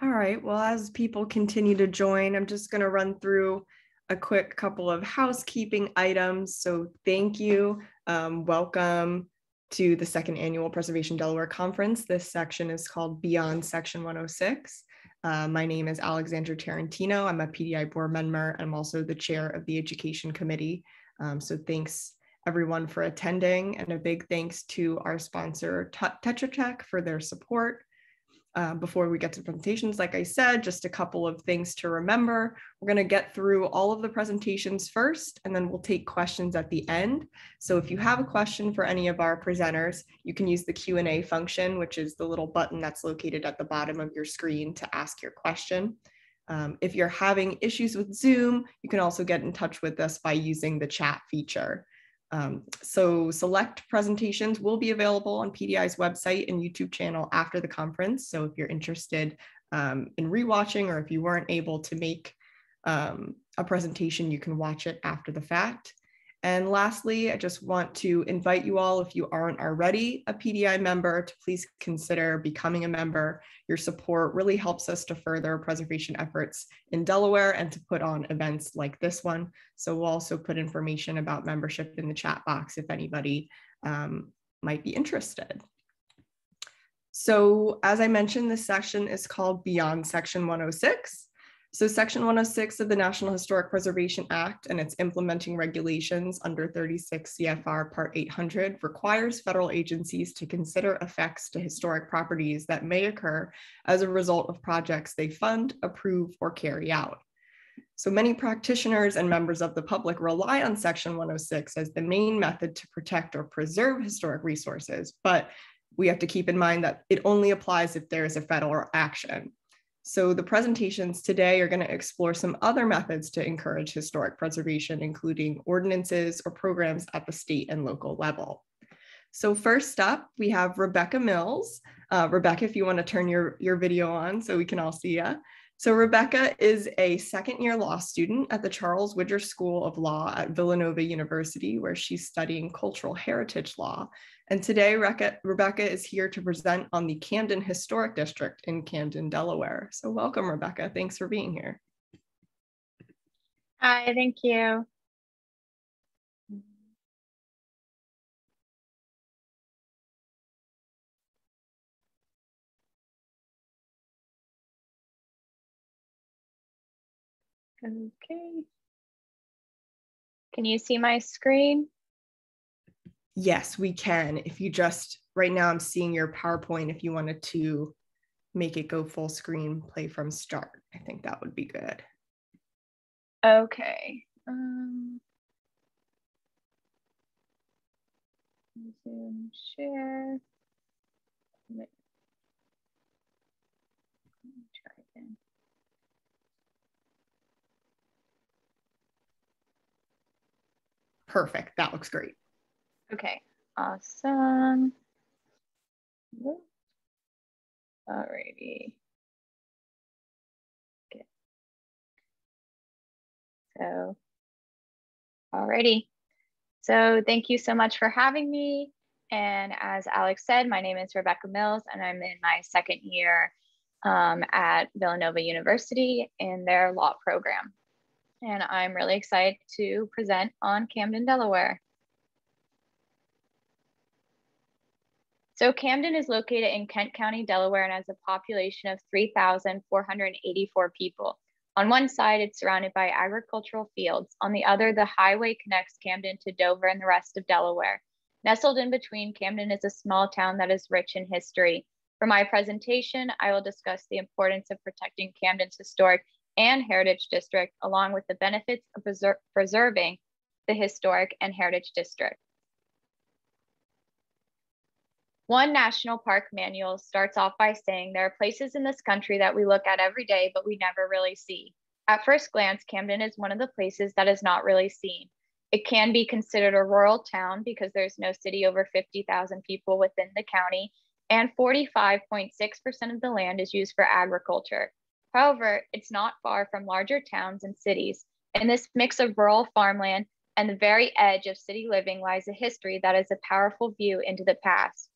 All right. Well, as people continue to join, I'm just going to run through a quick couple of housekeeping items. So, thank you. Um, welcome to the second annual Preservation Delaware Conference. This section is called Beyond Section 106. Uh, my name is Alexandra Tarantino. I'm a PDI board member. I'm also the chair of the Education Committee. Um, so, thanks everyone for attending, and a big thanks to our sponsor, Tetra Tech, for their support. Uh, before we get to presentations, like I said, just a couple of things to remember. We're going to get through all of the presentations first, and then we'll take questions at the end. So if you have a question for any of our presenters, you can use the Q&A function, which is the little button that's located at the bottom of your screen to ask your question. Um, if you're having issues with Zoom, you can also get in touch with us by using the chat feature. Um, so select presentations will be available on PDI's website and YouTube channel after the conference. So if you're interested um, in rewatching or if you weren't able to make um, a presentation, you can watch it after the fact. And lastly, I just want to invite you all, if you aren't already a PDI member, to please consider becoming a member. Your support really helps us to further preservation efforts in Delaware and to put on events like this one. So we'll also put information about membership in the chat box if anybody um, might be interested. So as I mentioned, this section is called Beyond Section 106. So Section 106 of the National Historic Preservation Act and its implementing regulations under 36 CFR Part 800 requires federal agencies to consider effects to historic properties that may occur as a result of projects they fund, approve, or carry out. So many practitioners and members of the public rely on Section 106 as the main method to protect or preserve historic resources, but we have to keep in mind that it only applies if there is a federal action. So the presentations today are going to explore some other methods to encourage historic preservation, including ordinances or programs at the state and local level. So first up, we have Rebekah Mills. Uh, Rebekah, if you want to turn your, your video on so we can all see you. So Rebekah is a second year law student at the Charles Widger School of Law at Villanova University, where she's studying cultural heritage law. And today, Rebekah is here to present on the Camden Historic District in Camden, Delaware. So welcome, Rebekah. Thanks for being here. Hi, thank you. Okay. Can you see my screen? yes, we can. If you just, right now I'm seeing your PowerPoint. If you wanted to make it go full screen, play from start, I think that would be good. Okay. Um, Zoom share. Perfect. That looks great. Okay, awesome. Alrighty. Okay. So, alrighty. So thank you so much for having me. And as Alex said, my name is Rebekah Mills and I'm in my second year um, at Villanova University in their law program. And I'm really excited to present on Camden, Delaware. So Camden is located in Kent County, Delaware, and has a population of 3,484 people. On one side, it's surrounded by agricultural fields. On the other, the highway connects Camden to Dover and the rest of Delaware. Nestled in between, Camden is a small town that is rich in history. For my presentation, I will discuss the importance of protecting Camden's historic and heritage district, along with the benefits of preser preserving the historic and heritage district. One national park manual starts off by saying there are places in this country that we look at every day, but we never really see. At first glance, Camden is one of the places that is not really seen. It can be considered a rural town because there's no city over 50,000 people within the county, and 45.6% of the land is used for agriculture. However, it's not far from larger towns and cities. In this mix of rural farmland and the very edge of city living lies a history that is a powerful view into the past.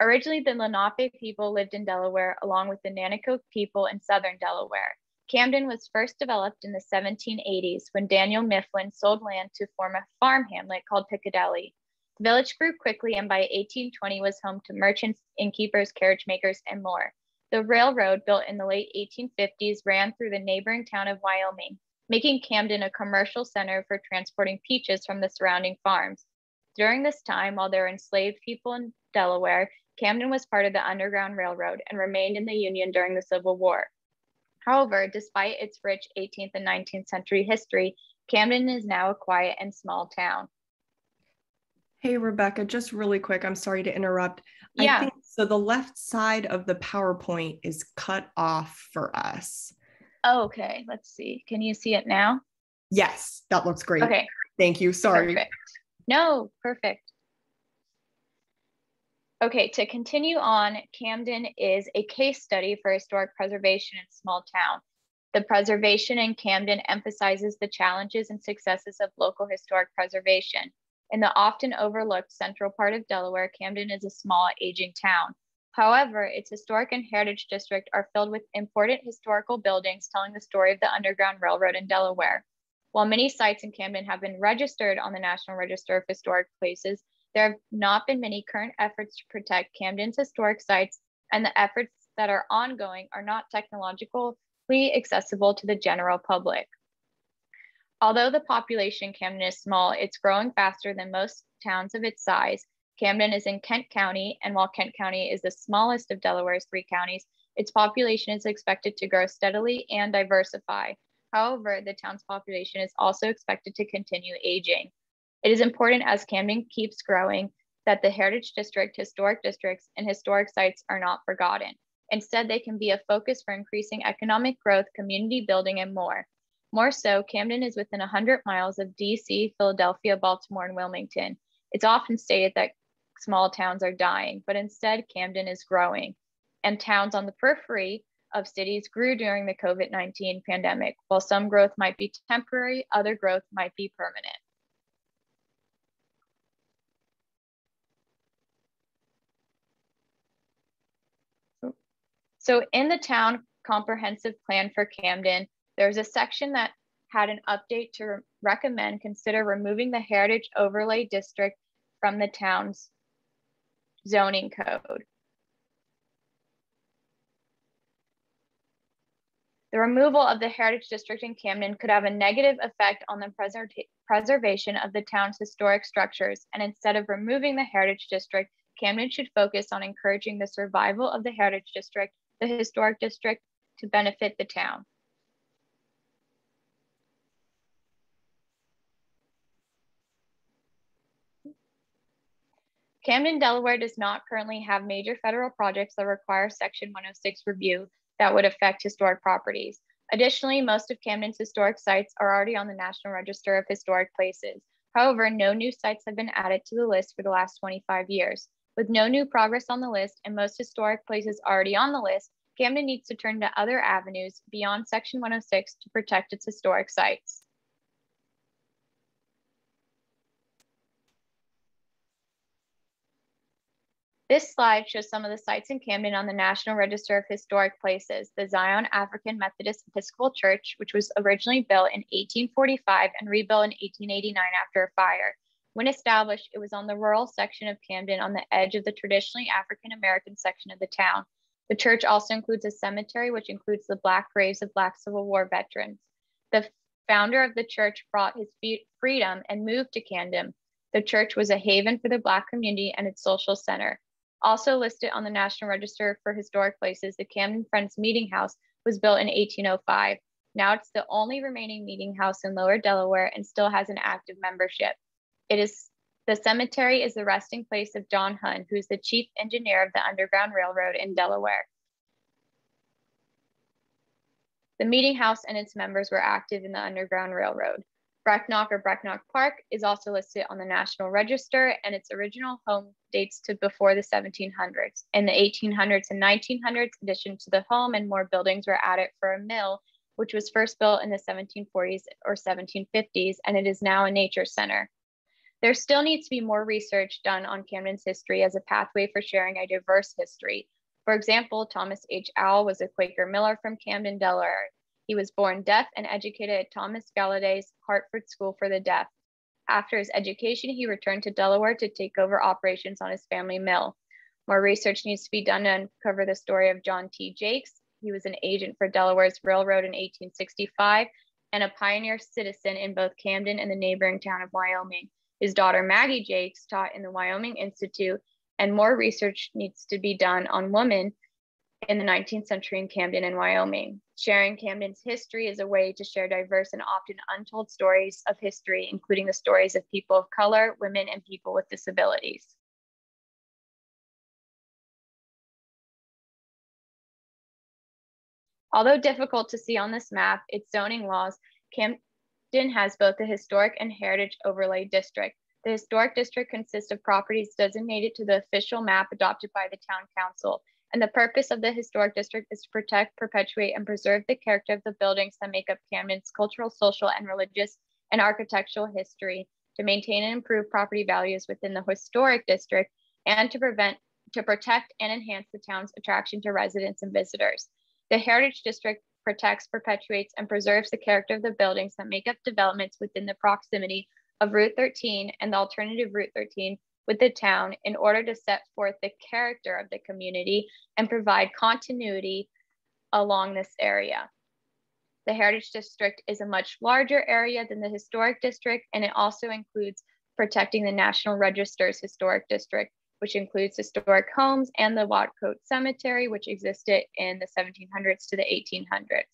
Originally, the Lenape people lived in Delaware along with the Nanticoke people in southern Delaware. Camden was first developed in the 1780s when Daniel Mifflin sold land to form a farm hamlet called Piccadilly. The village grew quickly and by 1820 was home to merchants, innkeepers, carriage makers, and more. The railroad, built in the late 1850s, ran through the neighboring town of Wyoming, making Camden a commercial center for transporting peaches from the surrounding farms. During this time, while there were enslaved people in Delaware, Camden was part of the Underground Railroad and remained in the Union during the Civil War. However, despite its rich 18th and 19th century history, Camden is now a quiet and small town. Hey, Rebekah, just really quick. I'm sorry to interrupt. Yeah. So the left side of the PowerPoint is cut off for us. Oh, okay, let's see. Can you see it now? Yes, that looks great. Okay. Thank you. Sorry. Perfect. No, perfect. Okay, to continue on, Camden is a case study for historic preservation in small town. The preservation in Camden emphasizes the challenges and successes of local historic preservation. In the often overlooked central part of Delaware, Camden is a small, aging town. However, its historic and heritage district are filled with important historical buildings telling the story of the Underground Railroad in Delaware. While many sites in Camden have been registered on the National Register of Historic Places, there have not been many current efforts to protect Camden's historic sites, and the efforts that are ongoing are not technologically accessible to the general public. Although the population in Camden is small, it's growing faster than most towns of its size. Camden is in Kent County, and while Kent County is the smallest of Delaware's three counties, its population is expected to grow steadily and diversify. However, the town's population is also expected to continue aging. It is important as Camden keeps growing that the Heritage District, historic districts, and historic sites are not forgotten. Instead, they can be a focus for increasing economic growth, community building, and more. More so, Camden is within 100 miles of DC, Philadelphia, Baltimore, and Wilmington. It's often stated that small towns are dying, but instead, Camden is growing. And towns on the periphery of cities grew during the COVID 19 pandemic. While some growth might be temporary, other growth might be permanent. So in the town comprehensive plan for Camden, there's a section that had an update to re recommend consider removing the heritage overlay district from the town's zoning code. The removal of the heritage district in Camden could have a negative effect on the preser preservation of the town's historic structures. And instead of removing the heritage district, Camden should focus on encouraging the survival of the heritage district the historic district to benefit the town. Camden, Delaware does not currently have major federal projects that require Section 106 review that would affect historic properties. Additionally, most of Camden's historic sites are already on the National Register of Historic Places. However, no new sites have been added to the list for the last 25 years. With no new progress on the list and most historic places already on the list, Camden needs to turn to other avenues beyond Section 106 to protect its historic sites. This slide shows some of the sites in Camden on the National Register of Historic Places. The Zion African Methodist Episcopal Church, which was originally built in 1845 and rebuilt in 1889 after a fire. When established, it was on the rural section of Camden on the edge of the traditionally African American section of the town. The church also includes a cemetery, which includes the black graves of Black Civil War veterans. The founder of the church brought his freedom and moved to Camden. The church was a haven for the Black community and its social center. Also listed on the National Register for Historic Places, the Camden Friends Meeting House was built in 1805. Now it's the only remaining meeting house in Lower Delaware and still has an active membership. It is the cemetery is the resting place of John Hunn, who is the chief engineer of the Underground Railroad in Delaware. The meeting house and its members were active in the Underground Railroad. Brecknock or Brecknock Park is also listed on the National Register, and its original home dates to before the 1700s. In the 1800s and 1900s, addition to the home and more buildings were added for a mill, which was first built in the 1740s or 1750s, and it is now a nature center. There still needs to be more research done on Camden's history as a pathway for sharing a diverse history. For example, Thomas H. Owl was a Quaker miller from Camden, Delaware. He was born deaf and educated at Thomas Gallaudet's Hartford School for the Deaf. After his education, he returned to Delaware to take over operations on his family mill. More research needs to be done to uncover the story of John T. Jakes. He was an agent for Delaware's railroad in 1865 and a pioneer citizen in both Camden and the neighboring town of Wyoming. His daughter Maggie Jakes taught in the Wyoming Institute, and more research needs to be done on women in the 19th century in Camden and Wyoming. Sharing Camden's history is a way to share diverse and often untold stories of history, including the stories of people of color, women, and people with disabilities. Although difficult to see on this map, its zoning laws, Camden has both a historic and heritage overlay district. The historic district consists of properties designated to the official map adopted by the town council. And the purpose of the historic district is to protect, perpetuate, and preserve the character of the buildings that make up Camden's cultural, social, and religious and architectural history, to maintain and improve property values within the historic district, and to prevent, to protect and enhance the town's attraction to residents and visitors. The Heritage District protects, perpetuates, and preserves the character of the buildings that make up developments within the proximity of Route 13 and the alternative Route 13 with the town in order to set forth the character of the community and provide continuity along this area. The Heritage District is a much larger area than the Historic District, and it also includes protecting the National Register's Historic District, which includes historic homes and the Watcote Cemetery, which existed in the 1700s to the 1800s.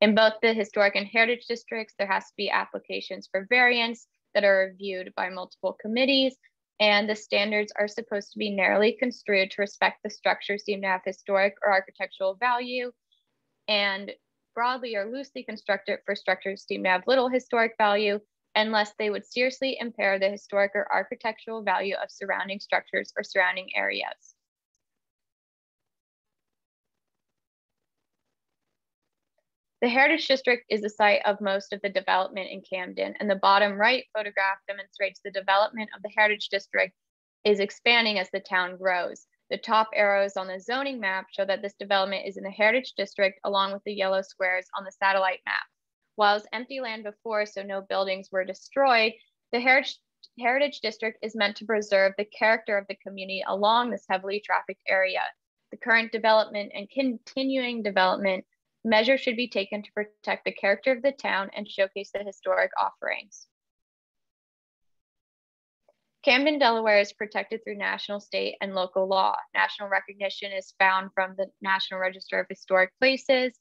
In both the historic and heritage districts, there has to be applications for variance that are reviewed by multiple committees, and the standards are supposed to be narrowly construed to respect the structures deemed to have historic or architectural value, and broadly or loosely constructed for structures deemed to have little historic value, unless they would seriously impair the historic or architectural value of surrounding structures or surrounding areas. The Heritage District is the site of most of the development in Camden, and the bottom right photograph demonstrates the development of the Heritage District is expanding as the town grows. The top arrows on the zoning map show that this development is in the Heritage District along with the yellow squares on the satellite map. While it was empty land before, so no buildings were destroyed, the Heritage, Heritage District is meant to preserve the character of the community along this heavily trafficked area. The current development and continuing development measures should be taken to protect the character of the town and showcase the historic offerings. Camden, Delaware is protected through national, state, and local law. National recognition is found from the National Register of Historic Places,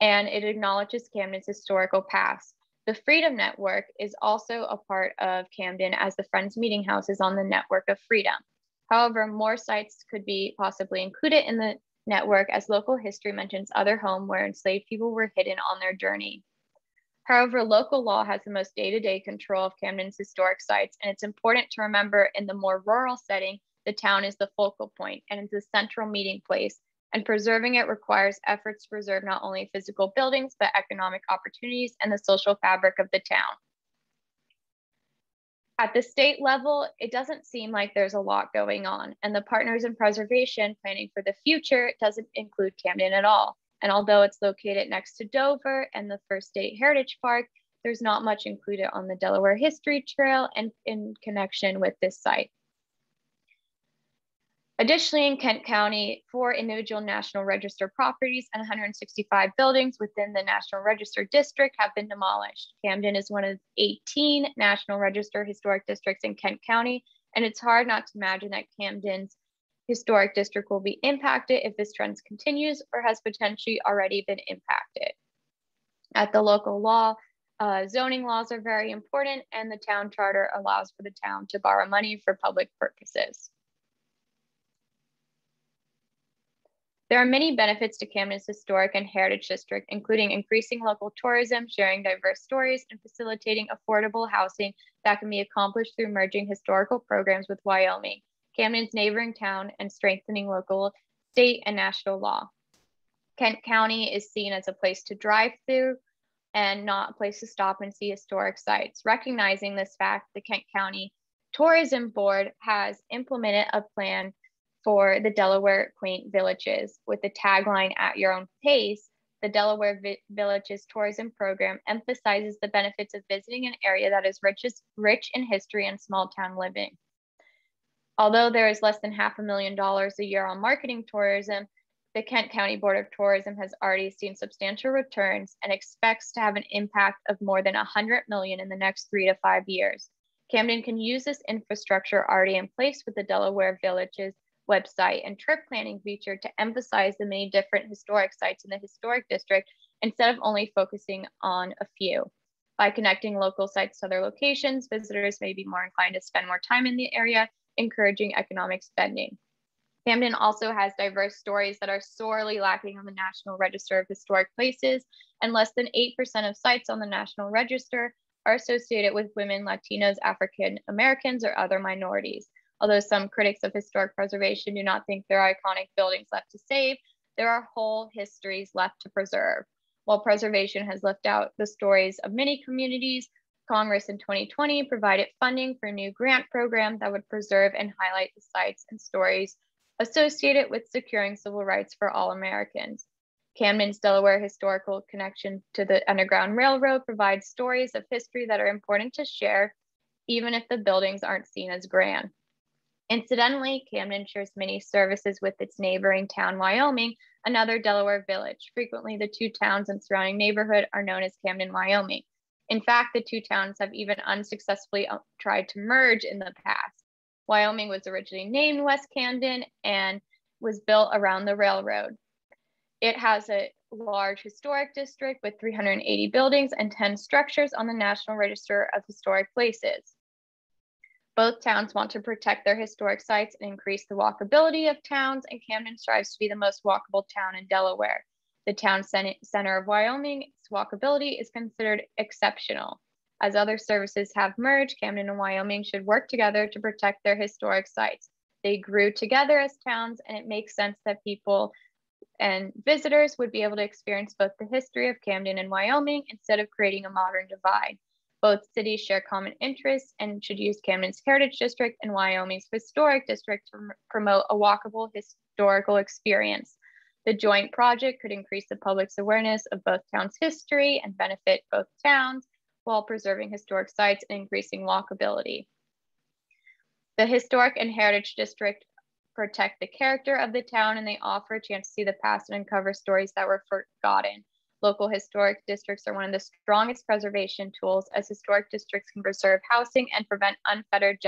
and it acknowledges Camden's historical past. The Freedom Network is also a part of Camden as the Friends Meeting House is on the network of freedom. However, more sites could be possibly included in the network as local history mentions other home where enslaved people were hidden on their journey. However, local law has the most day-to-day -day control of Camden's historic sites, and it's important to remember in the more rural setting, the town is the focal point and it's a central meeting place and preserving it requires efforts to preserve not only physical buildings, but economic opportunities and the social fabric of the town. At the state level, it doesn't seem like there's a lot going on, and the Partners in Preservation planning for the future doesn't include Camden at all. And although it's located next to Dover and the First State Heritage Park, there's not much included on the Delaware History Trail and in connection with this site. Additionally, in Kent County, four individual National Register properties and 165 buildings within the National Register District have been demolished. Camden is one of 18 National Register historic districts in Kent County, and it's hard not to imagine that Camden's historic district will be impacted if this trend continues or has potentially already been impacted. At the local law, uh, zoning laws are very important, and the town charter allows for the town to borrow money for public purposes. There are many benefits to Camden's historic and heritage district, including increasing local tourism, sharing diverse stories, and facilitating affordable housing that can be accomplished through merging historical programs with Wyoming, Camden's neighboring town, and strengthening local, state, and national law. Kent County is seen as a place to drive through and not a place to stop and see historic sites. Recognizing this fact, the Kent County Tourism Board has implemented a plan for the Delaware Quaint Villages with the tagline at your own pace. The Delaware Vi Villages Tourism Program emphasizes the benefits of visiting an area that is rich, rich in history and small town living. Although there is less than half a million dollars a year on marketing tourism, the Kent County Board of Tourism has already seen substantial returns and expects to have an impact of more than 100 million in the next three to five years. Camden can use this infrastructure already in place with the Delaware Villages website and trip planning feature to emphasize the many different historic sites in the historic district instead of only focusing on a few. By connecting local sites to other locations, visitors may be more inclined to spend more time in the area, encouraging economic spending. Camden also has diverse stories that are sorely lacking on the National Register of Historic Places, and less than 8% of sites on the National Register are associated with women, Latinos, African Americans, or other minorities. Although some critics of historic preservation do not think there are iconic buildings left to save, there are whole histories left to preserve. While preservation has left out the stories of many communities, Congress in 2020 provided funding for a new grant program that would preserve and highlight the sites and stories associated with securing civil rights for all Americans. Camden's Delaware historical connection to the Underground Railroad provides stories of history that are important to share, even if the buildings aren't seen as grand. Incidentally, Camden shares many services with its neighboring town, Wyoming, another Delaware village. Frequently, the two towns and surrounding neighborhood are known as Camden, Wyoming. In fact, the two towns have even unsuccessfully uh, tried to merge in the past. Wyoming was originally named West Camden and was built around the railroad. It has a large historic district with 380 buildings and 10 structures on the National Register of Historic Places. Both towns want to protect their historic sites and increase the walkability of towns, and Camden strives to be the most walkable town in Delaware. The town center of Wyoming's walkability is considered exceptional. As other services have merged, Camden and Wyoming should work together to protect their historic sites. They grew together as towns, and it makes sense that people and visitors would be able to experience both the history of Camden and Wyoming instead of creating a modern divide. Both cities share common interests and should use Camden's Heritage District and Wyoming's Historic District to promote a walkable historical experience. The joint project could increase the public's awareness of both towns' history and benefit both towns while preserving historic sites and increasing walkability. The Historic and Heritage District protect the character of the town and they offer a chance to see the past and uncover stories that were forgotten. Local historic districts are one of the strongest preservation tools as historic districts can preserve housing and prevent unfettered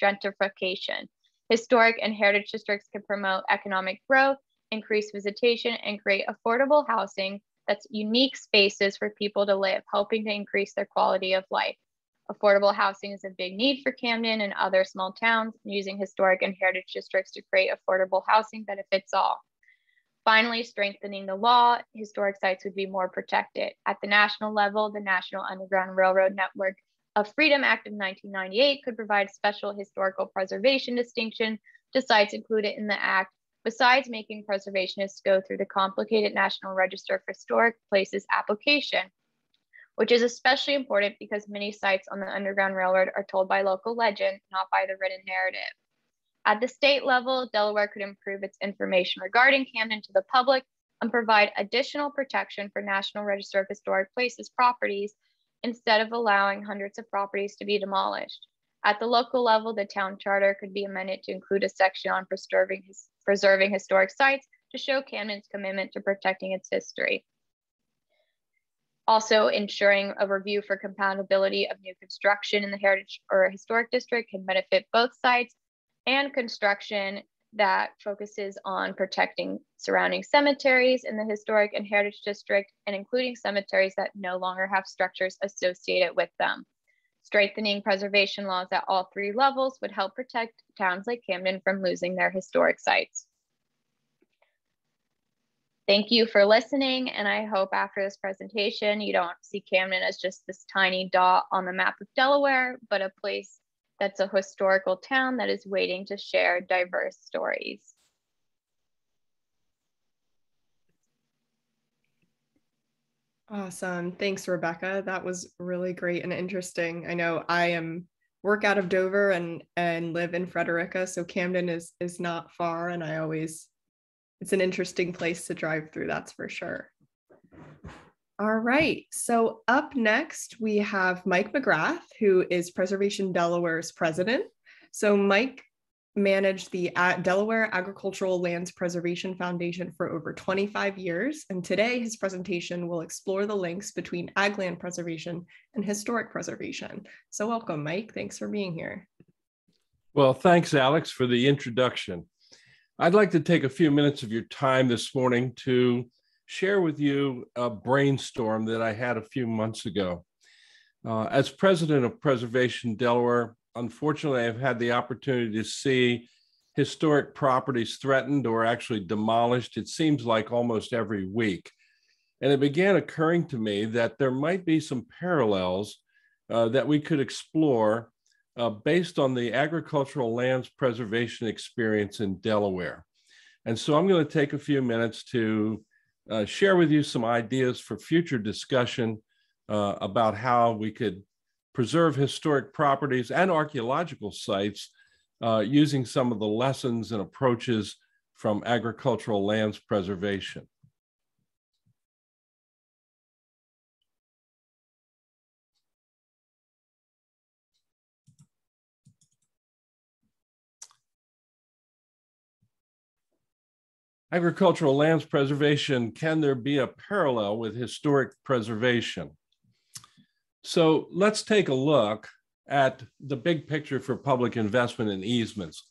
gentrification. Historic and heritage districts can promote economic growth, increase visitation, and create affordable housing that's unique spaces for people to live, helping to increase their quality of life. Affordable housing is a big need for Camden and other small towns, using historic and heritage districts to create affordable housing benefits all. Finally, strengthening the law, historic sites would be more protected. At the national level, the National Underground Railroad Network of Freedom Act of 1998 could provide special historical preservation distinction to sites included in the act besides making preservationists go through the complicated National Register of Historic Places application, which is especially important because many sites on the Underground Railroad are told by local legend, not by the written narrative. At the state level, Delaware could improve its information regarding Camden to the public and provide additional protection for National Register of Historic Places properties instead of allowing hundreds of properties to be demolished. At the local level, the town charter could be amended to include a section on preserving, his, preserving historic sites to show Camden's commitment to protecting its history. Also, ensuring a review for compatibility of new construction in the heritage or historic district can benefit both sites and construction that focuses on protecting surrounding cemeteries in the historic and heritage district and including cemeteries that no longer have structures associated with them. Strengthening preservation laws at all three levels would help protect towns like Camden from losing their historic sites. Thank you for listening, and I hope after this presentation, you don't see Camden as just this tiny dot on the map of Delaware, but a place that's a historical town that is waiting to share diverse stories. Awesome. Thanks, Rebekah. That was really great and interesting. I know I am work out of Dover and and live in Frederica, so Camden is is not far, and I always it's an interesting place to drive through. That's for sure. All right. So up next we have Mike McGrath, who is Preservation Delaware's president. So Mike managed the Delaware Agricultural Lands Preservation Foundation for over 25 years, and today his presentation will explore the links between ag land preservation and historic preservation. So welcome, Mike. Thanks for being here. Well, thanks, Alex, for the introduction. I'd like to take a few minutes of your time this morning to share with you a brainstorm that I had a few months ago. Uh, as president of Preservation Delaware, unfortunately, I've had the opportunity to see historic properties threatened or actually demolished, it seems like almost every week. And it began occurring to me that there might be some parallels uh, that we could explore uh, based on the agricultural lands preservation experience in Delaware. And so I'm going to take a few minutes to uh, share with you some ideas for future discussion uh, about how we could preserve historic properties and archaeological sites uh, using some of the lessons and approaches from agricultural lands preservation. Agricultural lands preservation, can there be a parallel with historic preservation? So let's take a look at the big picture for public investment in easements.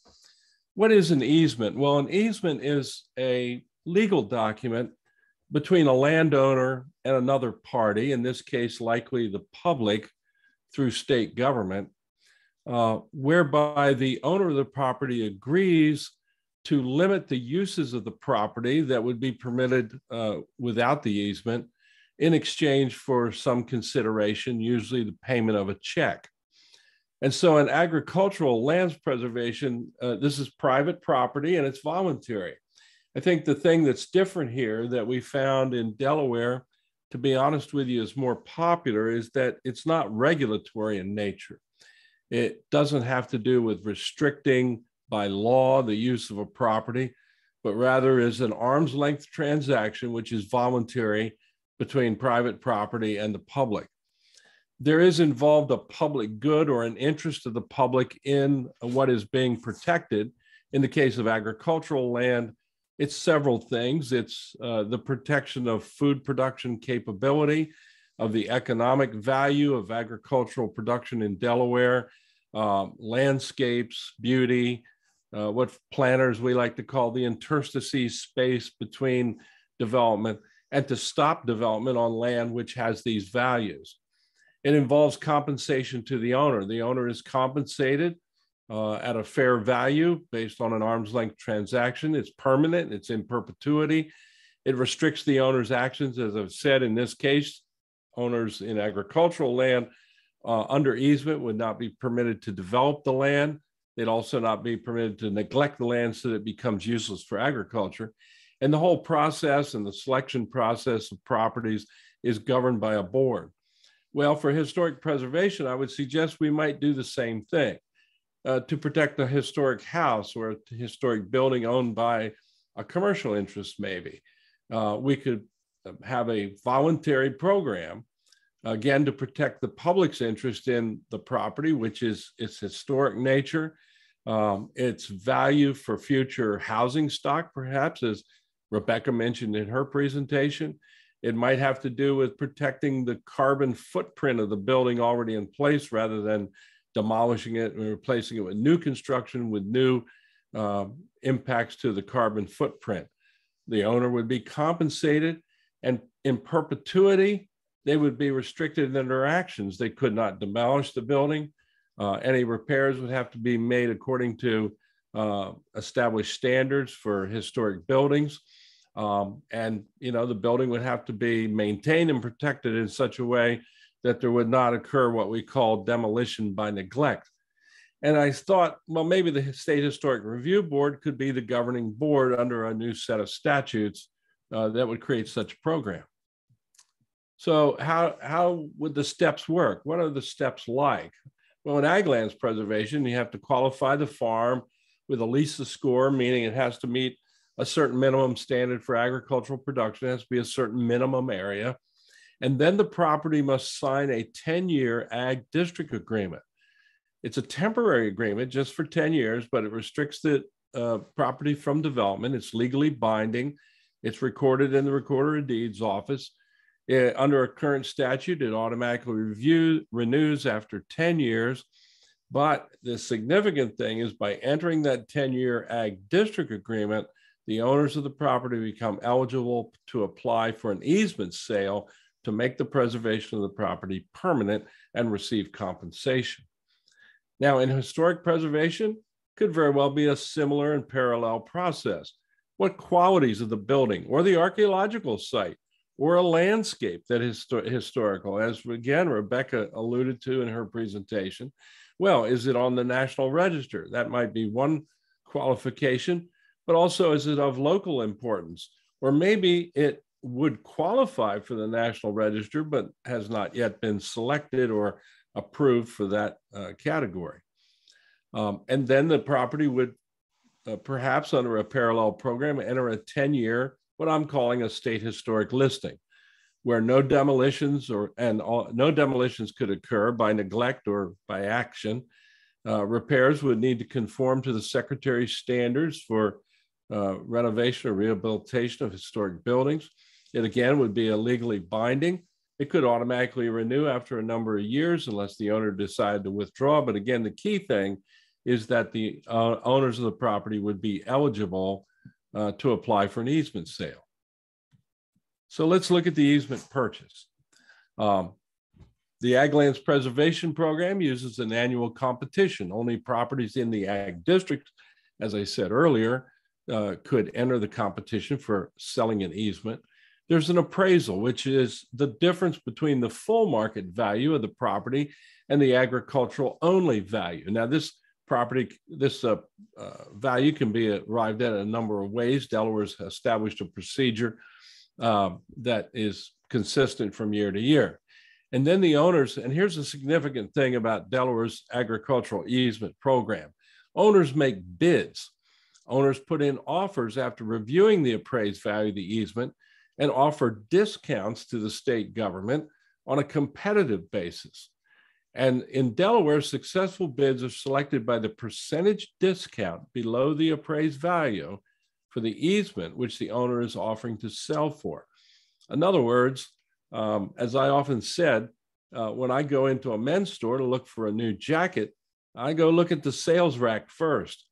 What is an easement? Well, an easement is a legal document between a landowner and another party, in this case, likely the public through state government, uh, whereby the owner of the property agrees to limit the uses of the property that would be permitted uh, without the easement in exchange for some consideration, usually the payment of a check. And so in agricultural lands preservation, uh, this is private property and it's voluntary. I think the thing that's different here that we found in Delaware, to be honest with you, is more popular is that it's not regulatory in nature. It doesn't have to do with restricting by law the use of a property, but rather is an arm's length transaction, which is voluntary between private property and the public. There is involved a public good or an interest of the public in what is being protected. In the case of agricultural land, it's several things. It's uh, the protection of food production capability, of the economic value of agricultural production in Delaware, uh, landscapes, beauty, uh, what planners we like to call the interstices space between development and to stop development on land which has these values. It involves compensation to the owner. The owner is compensated uh, at a fair value based on an arm's length transaction. It's permanent, it's in perpetuity. It restricts the owner's actions. As I've said, in this case, owners in agricultural land uh, under easement would not be permitted to develop the land. They'd also not be permitted to neglect the land so that it becomes useless for agriculture. And the whole process and the selection process of properties is governed by a board. Well, for historic preservation, I would suggest we might do the same thing. Uh, to protect a historic house or a historic building owned by a commercial interest, maybe. Uh, we could have a voluntary program, again, to protect the public's interest in the property, which is its historic nature, um, its value for future housing stock, perhaps, as Rebekah mentioned in her presentation. It might have to do with protecting the carbon footprint of the building already in place rather than demolishing it and replacing it with new construction with new uh, impacts to the carbon footprint. The owner would be compensated and in perpetuity, they would be restricted in their actions. They could not demolish the building. Uh, any repairs would have to be made according to uh, established standards for historic buildings. Um, and, you know, the building would have to be maintained and protected in such a way that there would not occur what we call demolition by neglect. And I thought, well, maybe the State Historic Review Board could be the governing board under a new set of statutes uh, that would create such a program. So how, how would the steps work? What are the steps like? Well, in ag lands preservation, you have to qualify the farm with a LESA score, meaning it has to meet a certain minimum standard for agricultural production. It has to be a certain minimum area. And then the property must sign a 10 year ag district agreement. It's a temporary agreement just for 10 years, but it restricts the uh, property from development. It's legally binding. It's recorded in the Recorder of Deeds office. It, under a current statute, it automatically review, renews after 10 years. But the significant thing is by entering that 10 year ag district agreement, the owners of the property become eligible to apply for an easement sale to make the preservation of the property permanent and receive compensation. Now, in historic preservation, could very well be a similar and parallel process. What qualities of the building or the archaeological site or a landscape that is historical, as again Rebekah alluded to in her presentation, well, is it on the National Register? That might be one qualification, but also is it of local importance? Or maybe it would qualify for the National Register, but has not yet been selected or approved for that uh, category. Um, and then the property would uh, perhaps under a parallel program enter a 10 year, what I'm calling a state historic listing, where no demolitions or and all, no demolitions could occur by neglect or by action. Uh, repairs would need to conform to the secretary's standards for uh, renovation or rehabilitation of historic buildings. It again would be a legally binding. It could automatically renew after a number of years unless the owner decided to withdraw. But again, the key thing is that the uh, owners of the property would be eligible uh, to apply for an easement sale. So let's look at the easement purchase. Um, the Ag Lands Preservation Program uses an annual competition. Only properties in the Ag District, as I said earlier, uh, could enter the competition for selling an easement. There's an appraisal, which is the difference between the full market value of the property and the agricultural only value. Now, this property, this uh, uh, value can be arrived at a number of ways. Delaware's established a procedure uh, that is consistent from year to year. And then the owners, and here's a significant thing about Delaware's agricultural easement program owners make bids. Owners put in offers after reviewing the appraised value of the easement and offer discounts to the state government on a competitive basis. And in Delaware, successful bids are selected by the percentage discount below the appraised value for the easement, which the owner is offering to sell for. In other words, um, as I often said, uh, when I go into a men's store to look for a new jacket, I go look at the sales rack first.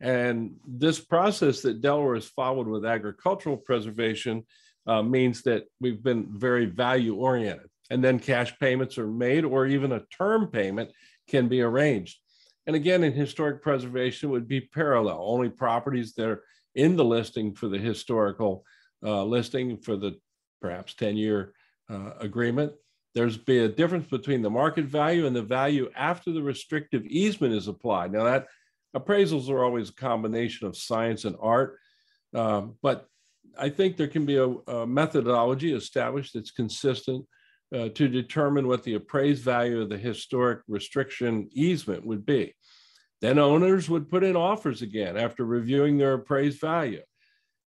And this process that Delaware has followed with agricultural preservation uh, means that we've been very value oriented. And then cash payments are made, or even a term payment can be arranged. And again, in historic preservation would be parallel. Only properties that are in the listing for the historical uh, listing for the perhaps 10 year uh, agreement. There's be a difference between the market value and the value after the restrictive easement is applied. Now that appraisals are always a combination of science and art, um, but I think there can be a, a methodology established that's consistent uh, to determine what the appraised value of the historic restriction easement would be. Then owners would put in offers again after reviewing their appraised value.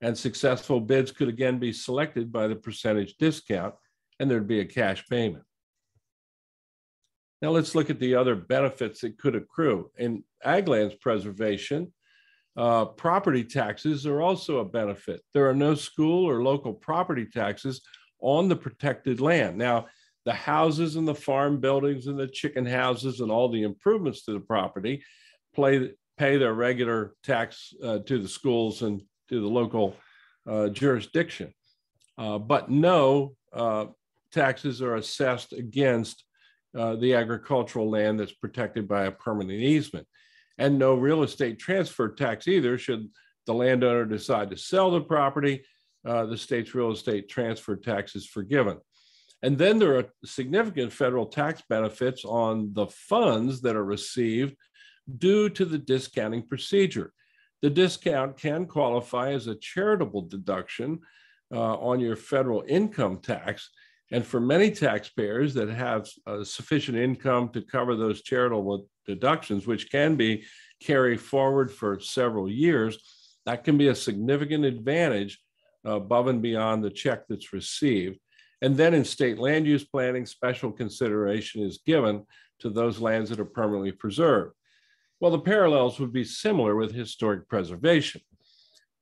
And successful bids could again be selected by the percentage discount, and there'd be a cash payment. Now let's look at the other benefits that could accrue. In ag lands preservation, uh, property taxes are also a benefit. There are no school or local property taxes on the protected land. Now, the houses and the farm buildings and the chicken houses and all the improvements to the property play, pay their regular tax uh, to the schools and to the local uh, jurisdiction. Uh, but no uh, taxes are assessed against uh, the agricultural land that's protected by a permanent easement. And no real estate transfer tax either should the landowner decide to sell the property uh, the state's real estate transfer tax is forgiven. And then there are significant federal tax benefits on the funds that are received due to the discounting procedure. The discount can qualify as a charitable deduction uh, on your federal income tax. And for many taxpayers that have uh, sufficient income to cover those charitable deductions, which can be carried forward for several years, that can be a significant advantage above and beyond the check that's received. And then in state land use planning, special consideration is given to those lands that are permanently preserved. Well, the parallels would be similar with historic preservation.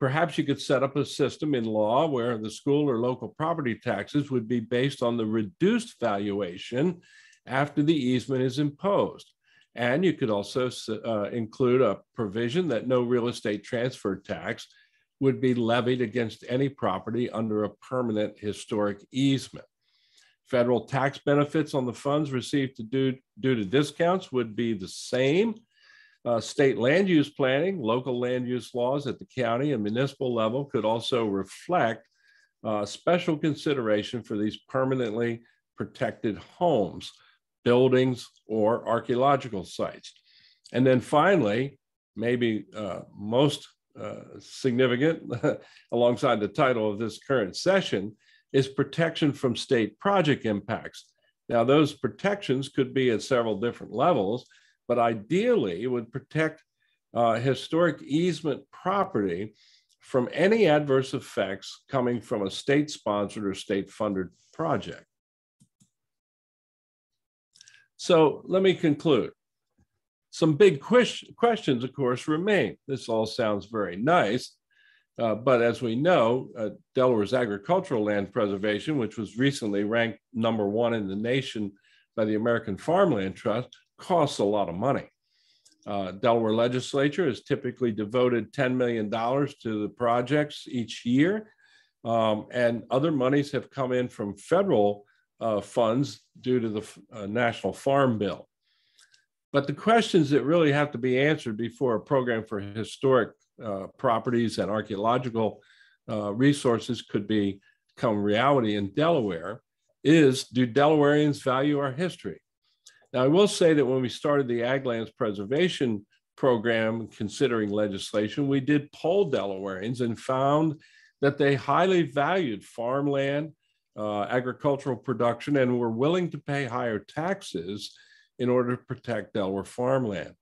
Perhaps you could set up a system in law where the school or local property taxes would be based on the reduced valuation after the easement is imposed. And you could also uh, include a provision that no real estate transfer tax would be levied against any property under a permanent historic easement. Federal tax benefits on the funds received to due, due to discounts would be the same uh, state land use planning, local land use laws at the county and municipal level could also reflect uh, special consideration for these permanently protected homes, buildings, or archaeological sites. And then finally, maybe uh, most significant alongside the title of this current session is protection from state project impacts. Now, those protections could be at several different levels, but ideally it would protect uh, historic easement property from any adverse effects coming from a state sponsored or state funded project. So let me conclude. Some big questions, of course, remain. This all sounds very nice, uh, but as we know, uh, Delaware's agricultural land preservation, which was recently ranked number one in the nation by the American Farmland Trust, costs a lot of money. Uh, Delaware legislature has typically devoted $10 million to the projects each year. Um, and other monies have come in from federal uh, funds due to the uh, National Farm Bill. But the questions that really have to be answered before a program for historic uh, properties and archaeological uh, resources could be, become reality in Delaware is do Delawareans value our history? Now, I will say that when we started the Ag Lands Preservation Program, considering legislation, we did poll Delawareans and found that they highly valued farmland, uh, agricultural production, and were willing to pay higher taxes in order to protect Delaware farmland.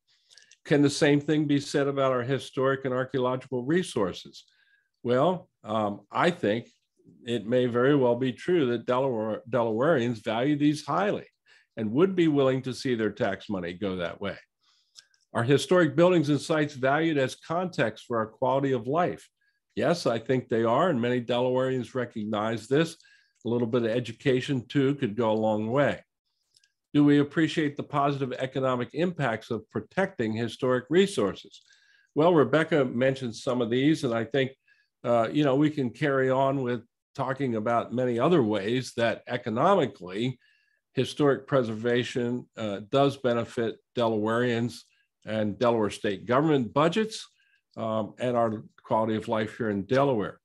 Can the same thing be said about our historic and archaeological resources? Well, um, I think it may very well be true that Delaware, Delawareans value these highly and would be willing to see their tax money go that way. Are historic buildings and sites valued as context for our quality of life? Yes, I think they are, and many Delawareans recognize this. A little bit of education, too, could go a long way. Do we appreciate the positive economic impacts of protecting historic resources? Well, Rebekah mentioned some of these, and I think, uh, you know, we can carry on with talking about many other ways that economically historic preservation uh, does benefit Delawareans and Delaware state government budgets um, and our quality of life here in Delaware.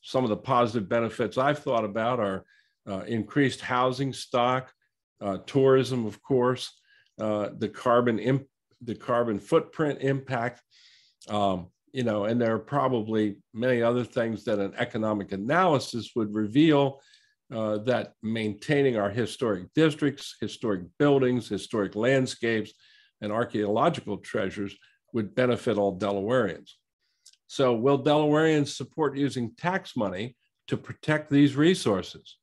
Some of the positive benefits I've thought about are uh, increased housing stock, uh, tourism, of course, uh, the carbon imp- the carbon footprint impact, um, you know, and there are probably many other things that an economic analysis would reveal uh, that maintaining our historic districts, historic buildings, historic landscapes, and archaeological treasures would benefit all Delawareans. So will Delawareans support using tax money to protect these resources?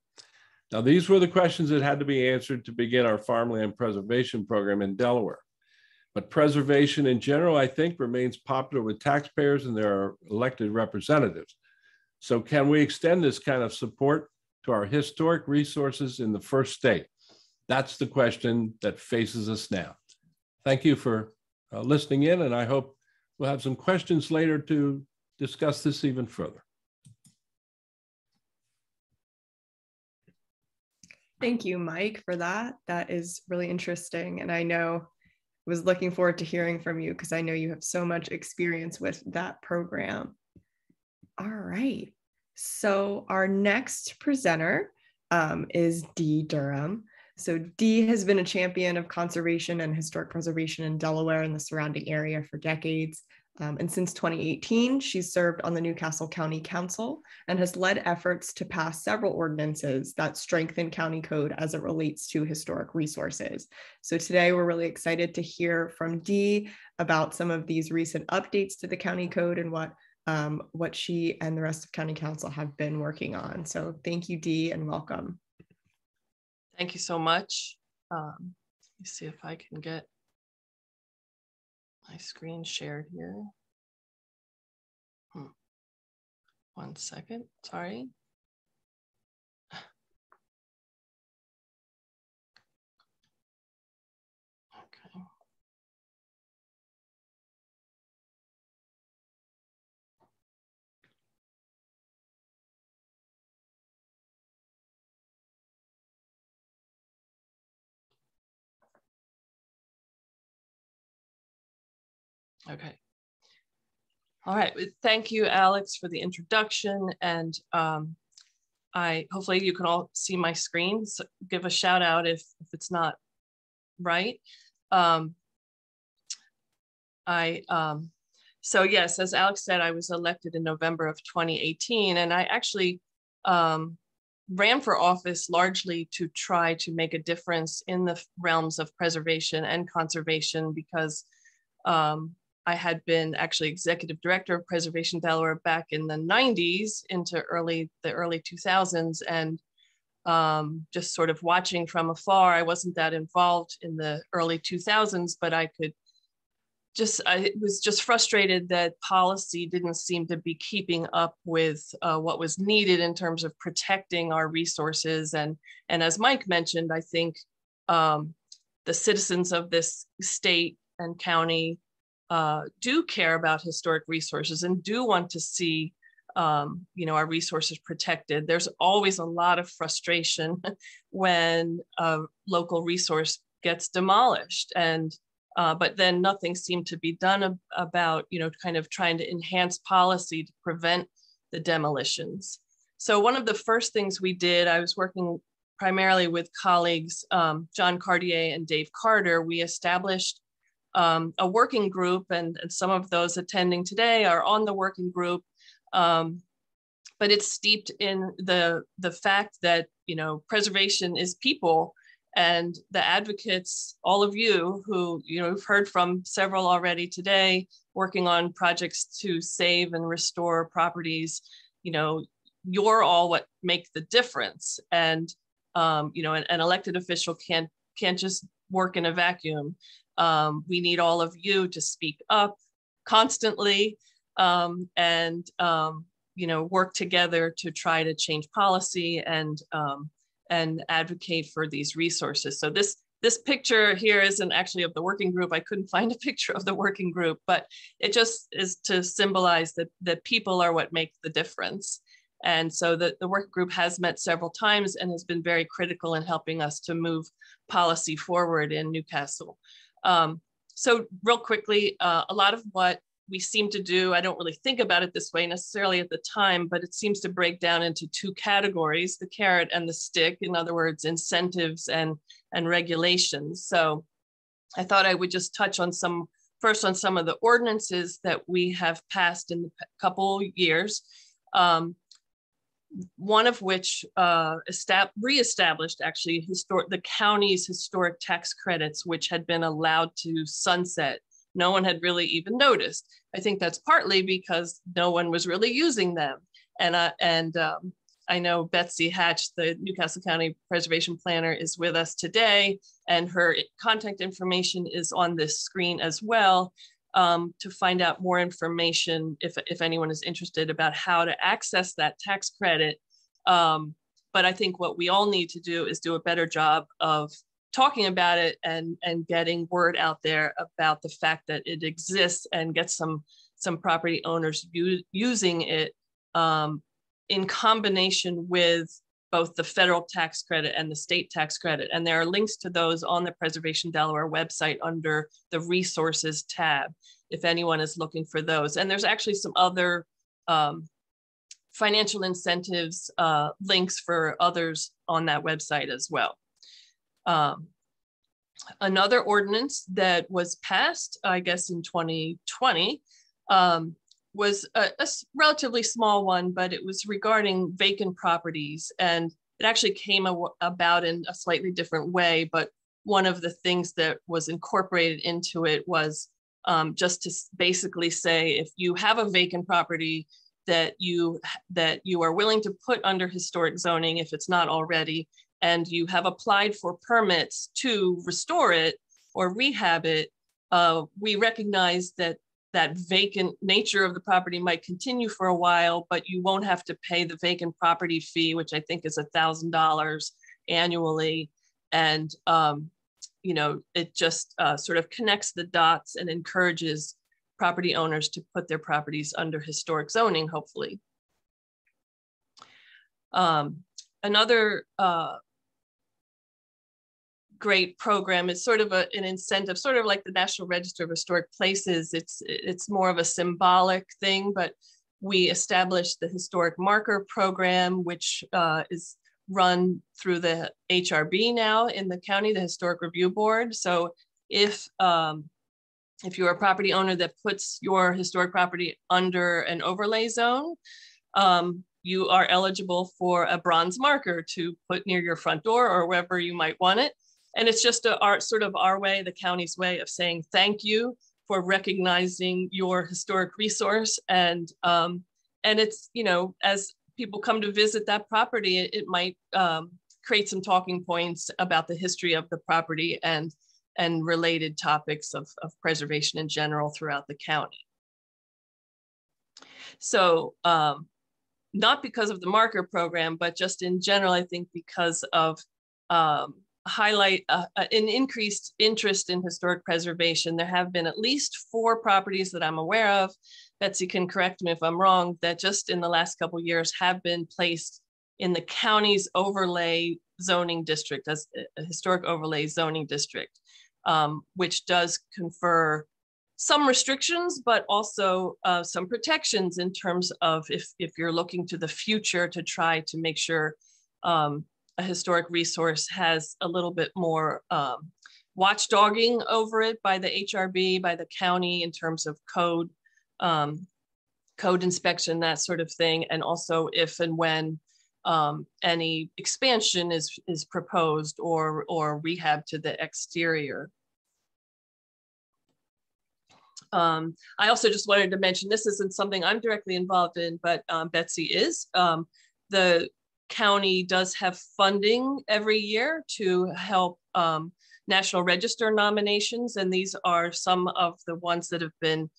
Now, these were the questions that had to be answered to begin our farmland preservation program in Delaware. But preservation in general, I think, remains popular with taxpayers and their elected representatives. So can we extend this kind of support to our historic resources in the first state? That's the question that faces us now. Thank you for uh, listening in, and I hope we'll have some questions later to discuss this even further. Thank you, Mike, for that. That is really interesting. And I know was looking forward to hearing from you because I know you have so much experience with that program. All right. So our next presenter um, is Dee Durham. So Dee has been a champion of conservation and historic preservation in Delaware and the surrounding area for decades. Um, and since 2018, she's served on the New Castle County Council and has led efforts to pass several ordinances that strengthen county code as it relates to historic resources. So today we're really excited to hear from Dee about some of these recent updates to the county code and what um, what she and the rest of county council have been working on. So thank you, Dee, and welcome. Thank you so much. Um, let me see if I can get my screen shared here. Hmm. One second, sorry. Okay. All right. Thank you, Alex, for the introduction. And um, I hopefully you can all see my screen. So give a shout out if, if it's not right. Um, I um, so yes, as Alex said, I was elected in November of 2018, and I actually um, ran for office largely to try to make a difference in the realms of preservation and conservation because um, I had been actually executive director of Preservation Delaware back in the 90s into early the early 2000s, and um, just sort of watching from afar. I wasn't that involved in the early 2000s, but I could just I was just frustrated that policy didn't seem to be keeping up with uh, what was needed in terms of protecting our resources. And and as Mike mentioned, I think um, the citizens of this state and county uh, do care about historic resources and do want to see um, you know our resources protected. There's always a lot of frustration when a local resource gets demolished and uh, but then nothing seemed to be done ab about you know kind of trying to enhance policy to prevent the demolitions. So one of the first things we did i was working primarily with colleagues um, john cartier and dave carter. We established um, a working group, and, and, some of those attending today are on the working group. Um, but it's steeped in the the fact that you know preservation is people, and the advocates, all of you who you know we've heard from several already today, working on projects to save and restore properties. You know, you're all what make the difference, and um, you know, an, an elected official can't can't just work in a vacuum. Um, we need all of you to speak up constantly um, and um, you know work together to try to change policy and um, and advocate for these resources. So this this picture here isn't actually of the working group. I couldn't find a picture of the working group, but it just is to symbolize that that people are what make the difference. And so the, the work group has met several times and has been very critical in helping us to move policy forward in New Castle. Um, so real quickly, uh, a lot of what we seem to do, I don't really think about it this way necessarily at the time, but it seems to break down into two categories, the carrot and the stick. In other words, incentives and, and regulations. So I thought I would just touch on some, first on some of the ordinances that we have passed in a couple years. Um, one of which uh, estab- reestablished actually historic the county's historic tax credits, which had been allowed to sunset. No one had really even noticed. I think that's partly because no one was really using them. And uh, and um, I know Betsy Hatch, the New Castle County Preservation Planner, is with us today, and her contact information is on this screen as well um, to find out more information if, if anyone is interested about how to access that tax credit. Um, but I think what we all need to do is do a better job of talking about it and, and getting word out there about the fact that it exists and get some, some property owners using it um, in combination with both the federal tax credit and the state tax credit. And there are links to those on the Preservation Delaware website under the resources tab, if anyone is looking for those. And there's actually some other um, financial incentives uh, links for others on that website as well. Um, another ordinance that was passed, I guess in 2020, um, was a, a, relatively small one, but it was regarding vacant properties. And it actually came a, about in a slightly different way. But one of the things that was incorporated into it was um, just to basically say if you have a vacant property that you that you are willing to put under historic zoning if it's not already and you have applied for permits to restore it or rehab it uh, we recognize that that vacant nature of the property might continue for a while, but you won't have to pay the vacant property fee, which I think is a thousand dollars annually. And um, you know, it just uh, sort of connects the dots and encourages property owners to put their properties under historic zoning, hopefully. Um, another uh, great program. It's sort of a, an incentive, sort of like the National Register of Historic Places. It's, it's more of a symbolic thing, but we established the Historic Marker Program, which uh, is run through the HRB now in the county, the Historic Review Board. So if um, if you're a property owner that puts your historic property under an overlay zone, um, you are eligible for a bronze marker to put near your front door or wherever you might want it. And it's just a, our sort of our way, the county's way of saying thank you for recognizing your historic resource. And um, and it's you know as people come to visit that property, it, it might um, create some talking points about the history of the property and and related topics of, of preservation in general throughout the county. So um, not because of the marker program, but just in general, I think because of um, highlight uh, uh, an increased interest in historic preservation. There have been at least four properties that I'm aware of, Betsy can correct me if I'm wrong, that just in the last couple years have been placed in the county's overlay zoning district as a historic overlay zoning district, um, which does confer some restrictions, but also uh, some protections in terms of if, if you're looking to the future to try to make sure um, a historic resource has a little bit more um, watchdogging over it by the HRB, by the county in terms of code, um, code inspection, that sort of thing. And also if and when um, any expansion is, is proposed or, or rehab to the exterior. Um, I also just wanted to mention, this isn't something I'm directly involved in, but um, Betsy is. Um, the county does have funding every year to help um, National Register nominations. And these are some of the ones that have been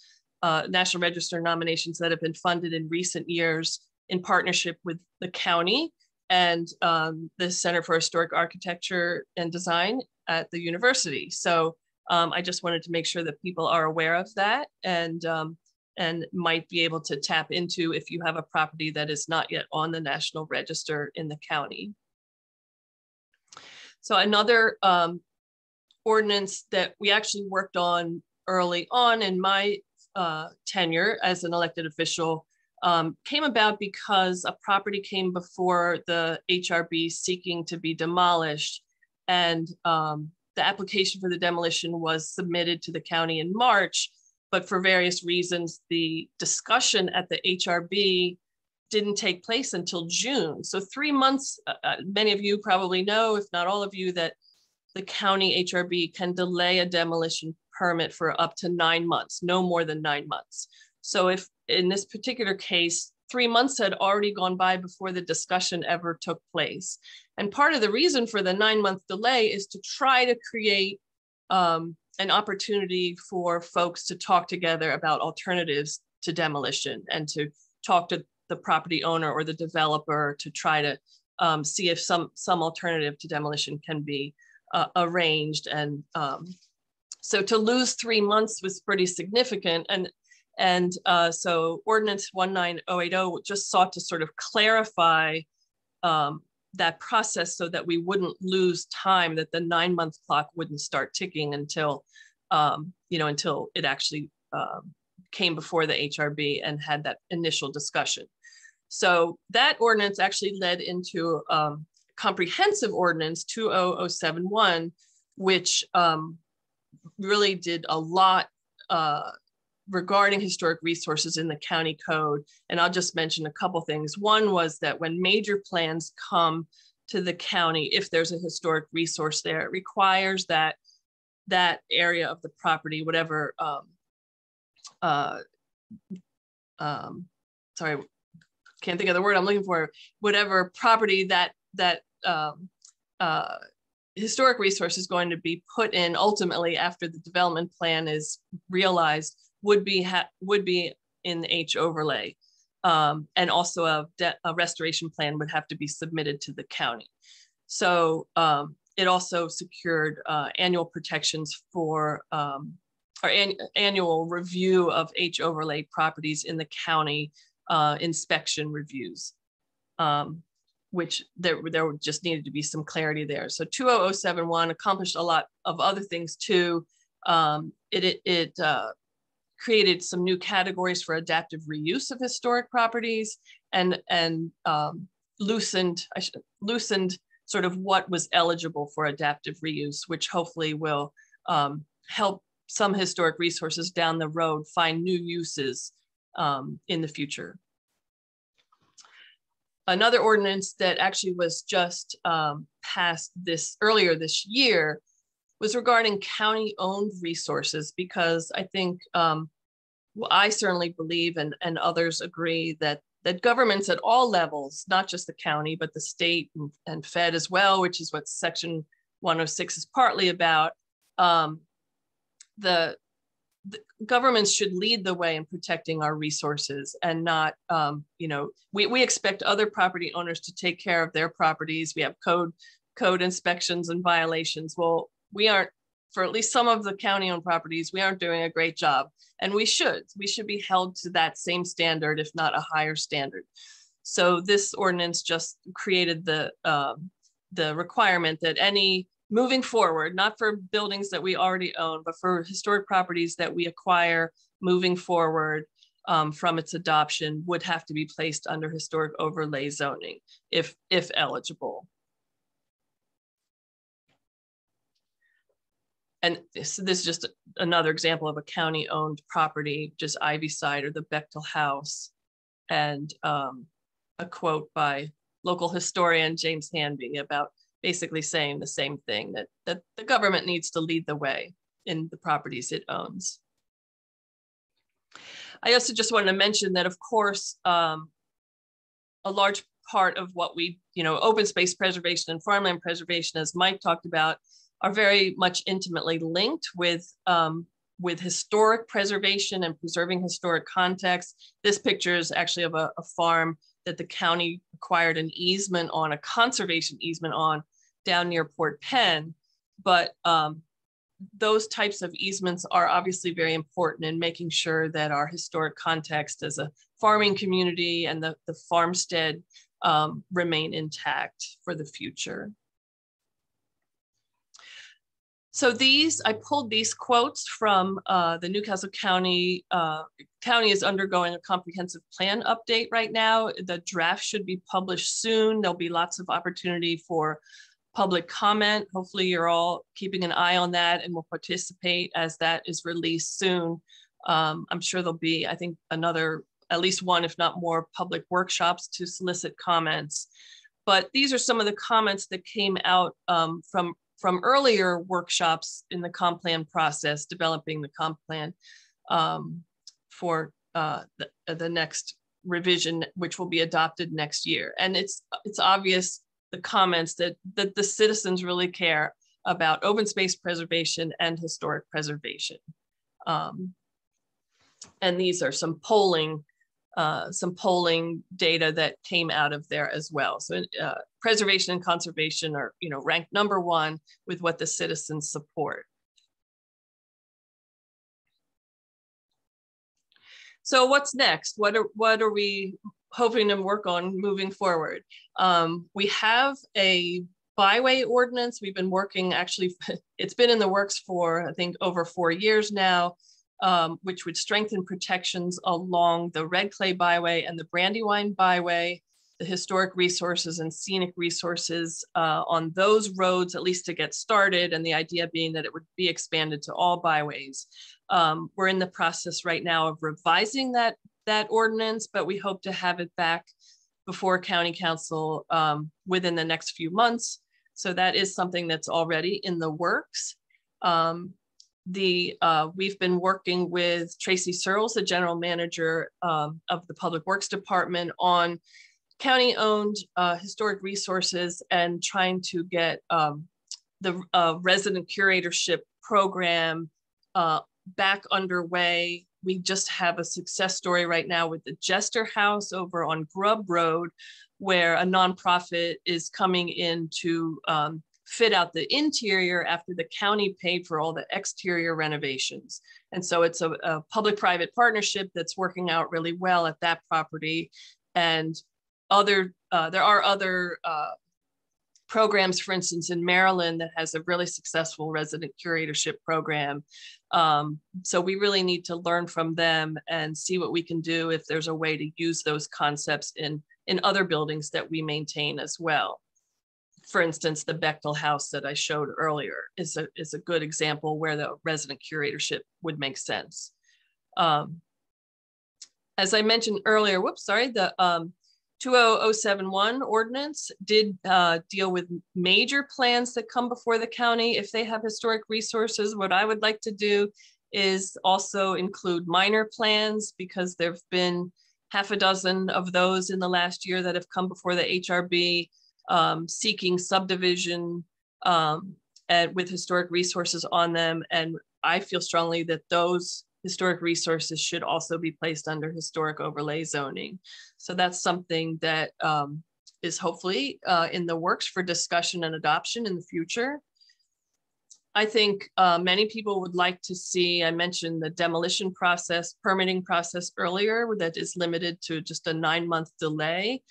uh, National Register nominations that have been funded in recent years in partnership with the county and um, the Center for Historic Architecture and Design at the university. So um, I just wanted to make sure that people are aware of that. And um, and might be able to tap into if you have a property that is not yet on the national register in the county. So another um, ordinance that we actually worked on early on in my uh, tenure as an elected official um, came about because a property came before the HRB seeking to be demolished. And um, the application for the demolition was submitted to the county in March but for various reasons, the discussion at the HRB didn't take place until June. So three months, uh, uh, many of you probably know, if not all of you, that the county HRB can delay a demolition permit for up to nine months, no more than nine months. So if in this particular case, three months had already gone by before the discussion ever took place. And part of the reason for the nine month delay is to try to create um, an opportunity for folks to talk together about alternatives to demolition and to talk to the property owner or the developer to try to um, see if some some alternative to demolition can be uh, arranged. And um, so to lose three months was pretty significant. And and uh, so ordinance 19080 just sought to sort of clarify um, that process so that we wouldn't lose time, that the nine month clock wouldn't start ticking until, um, you know, until it actually um, came before the HRB and had that initial discussion. So that ordinance actually led into um, comprehensive ordinance 20071, which um, really did a lot uh, regarding historic resources in the county code. And I'll just mention a couple things. One was that when major plans come to the county, if there's a historic resource there, it requires that that area of the property, whatever, um, uh, um, sorry, can't think of the word I'm looking for, whatever property that that um, uh, historic resource is going to be put in ultimately after the development plan is realized would be would be in H overlay. Um, and also a, a, restoration plan would have to be submitted to the county. So um, it also secured uh, annual protections for um, or an annual review of H overlay properties in the county uh, inspection reviews. Um, which there, there just needed to be some clarity there. So 20071 accomplished a lot of other things too. Um, it it, it uh, created some new categories for adaptive reuse of historic properties and, and um, loosened, I should, loosened sort of what was eligible for adaptive reuse, which hopefully will um, help some historic resources down the road find new uses um, in the future. Another ordinance that actually was just um, passed this earlier this year was regarding county owned resources because I think um, well, I certainly believe and, and others agree that that governments at all levels, not just the county, but the state and, and Fed as well, which is what Section 106 is partly about, um, the governments should lead the way in protecting our resources and not, um, you know, we, we expect other property owners to take care of their properties. We have code code inspections and violations. Well, we aren't, for at least some of the county owned properties, we aren't doing a great job. And we should, we should be held to that same standard, if not a higher standard. So this ordinance just created the, um, the requirement that any moving forward, not for buildings that we already own, but for historic properties that we acquire moving forward um, from its adoption would have to be placed under historic overlay zoning if, if eligible. And this, this is just another example of a county owned property, just Ivy Side or the Bechtel House. And um, a quote by local historian James Hanby about basically saying the same thing that, that the government needs to lead the way in the properties it owns. I also just wanted to mention that, of course, um, a large part of what we, you know, open space preservation and farmland preservation, as Mike talked about, are very much intimately linked with um, with historic preservation and preserving historic context. This picture is actually of a, a farm that the county acquired an easement on, a conservation easement on down near Port Penn. But um, those types of easements are obviously very important in making sure that our historic context as a farming community and the, the farmstead um, remain intact for the future. So these, I pulled these quotes from uh, the New Castle County. Uh, county is undergoing a comprehensive plan update right now. The draft should be published soon. There'll be lots of opportunity for public comment. Hopefully you're all keeping an eye on that and will participate as that is released soon. Um, I'm sure there'll be, I think, another, at least one, if not more, public workshops to solicit comments. But these are some of the comments that came out um, from from earlier workshops in the comp plan process, developing the comp plan um, for uh, the, uh, the next revision, which will be adopted next year. And it's it's obvious the comments that that the citizens really care about open space preservation and historic preservation. Um, and these are some polling uh, some polling data that came out of there as well. So uh, preservation and conservation are, you know, ranked number one with what the citizens support. So what's next? What are, what are we hoping to work on moving forward? Um, we have a byway ordinance. We've been working actually, it's been in the works for I think over four years now um, which would strengthen protections along the Red Clay Byway and the Brandywine Byway, the historic resources and scenic resources uh, on those roads, at least to get started, and the idea being that it would be expanded to all byways. Um, we're in the process right now of revising that, that ordinance, but we hope to have it back before County Council um, within the next few months. So that is something that's already in the works. Um, the uh, we've been working with Tracy Surles, the general manager um, of the Public Works Department, on county-owned uh, historic resources and trying to get um, the uh, resident curatorship program uh, back underway. We just have a success story right now with the Jester House over on Grubb Road, where a nonprofit is coming in to um, fit out the interior after the county paid for all the exterior renovations. And so it's a, a public-private partnership that's working out really well at that property. And other, uh, there are other uh, programs, for instance, in Maryland that has a really successful resident curatorship program. Um, so we really need to learn from them and see what we can do if there's a way to use those concepts in, in other buildings that we maintain as well for instance, the Bechtel House that I showed earlier is a, is a good example where the resident curatorship would make sense. Um, as I mentioned earlier, whoops, sorry, the um, 20071 ordinance did uh, deal with major plans that come before the county. If they have historic resources, what I would like to do is also include minor plans because there've been half a dozen of those in the last year that have come before the HRB um, seeking subdivision um, and with historic resources on them. And I feel strongly that those historic resources should also be placed under historic overlay zoning. So that's something that um, is hopefully uh, in the works for discussion and adoption in the future. I think uh, many people would like to see, I mentioned the demolition process, permitting process earlier that is limited to just a nine month delay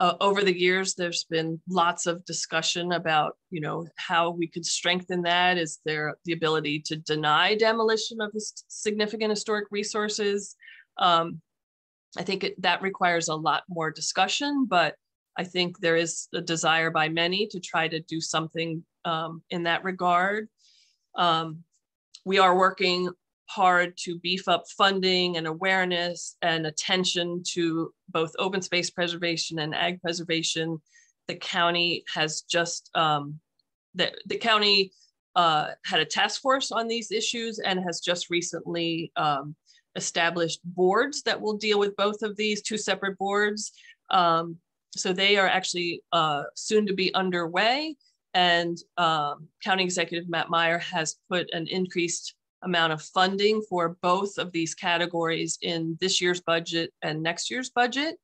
uh, over the years, there's been lots of discussion about, you know, how we could strengthen that. Is there the ability to deny demolition of significant historic resources? Um, I think it, that requires a lot more discussion, but I think there is a desire by many to try to do something um, in that regard. Um, we are working hard to beef up funding and awareness and attention to both open space preservation and ag preservation. The county has just, um, the, the county uh, had a task force on these issues and has just recently um, established boards that will deal with both of these, two separate boards. Um, so they are actually uh, soon to be underway and um, County Executive Matt Meyer has put an increased amount of funding for both of these categories in this year's budget and next year's budget.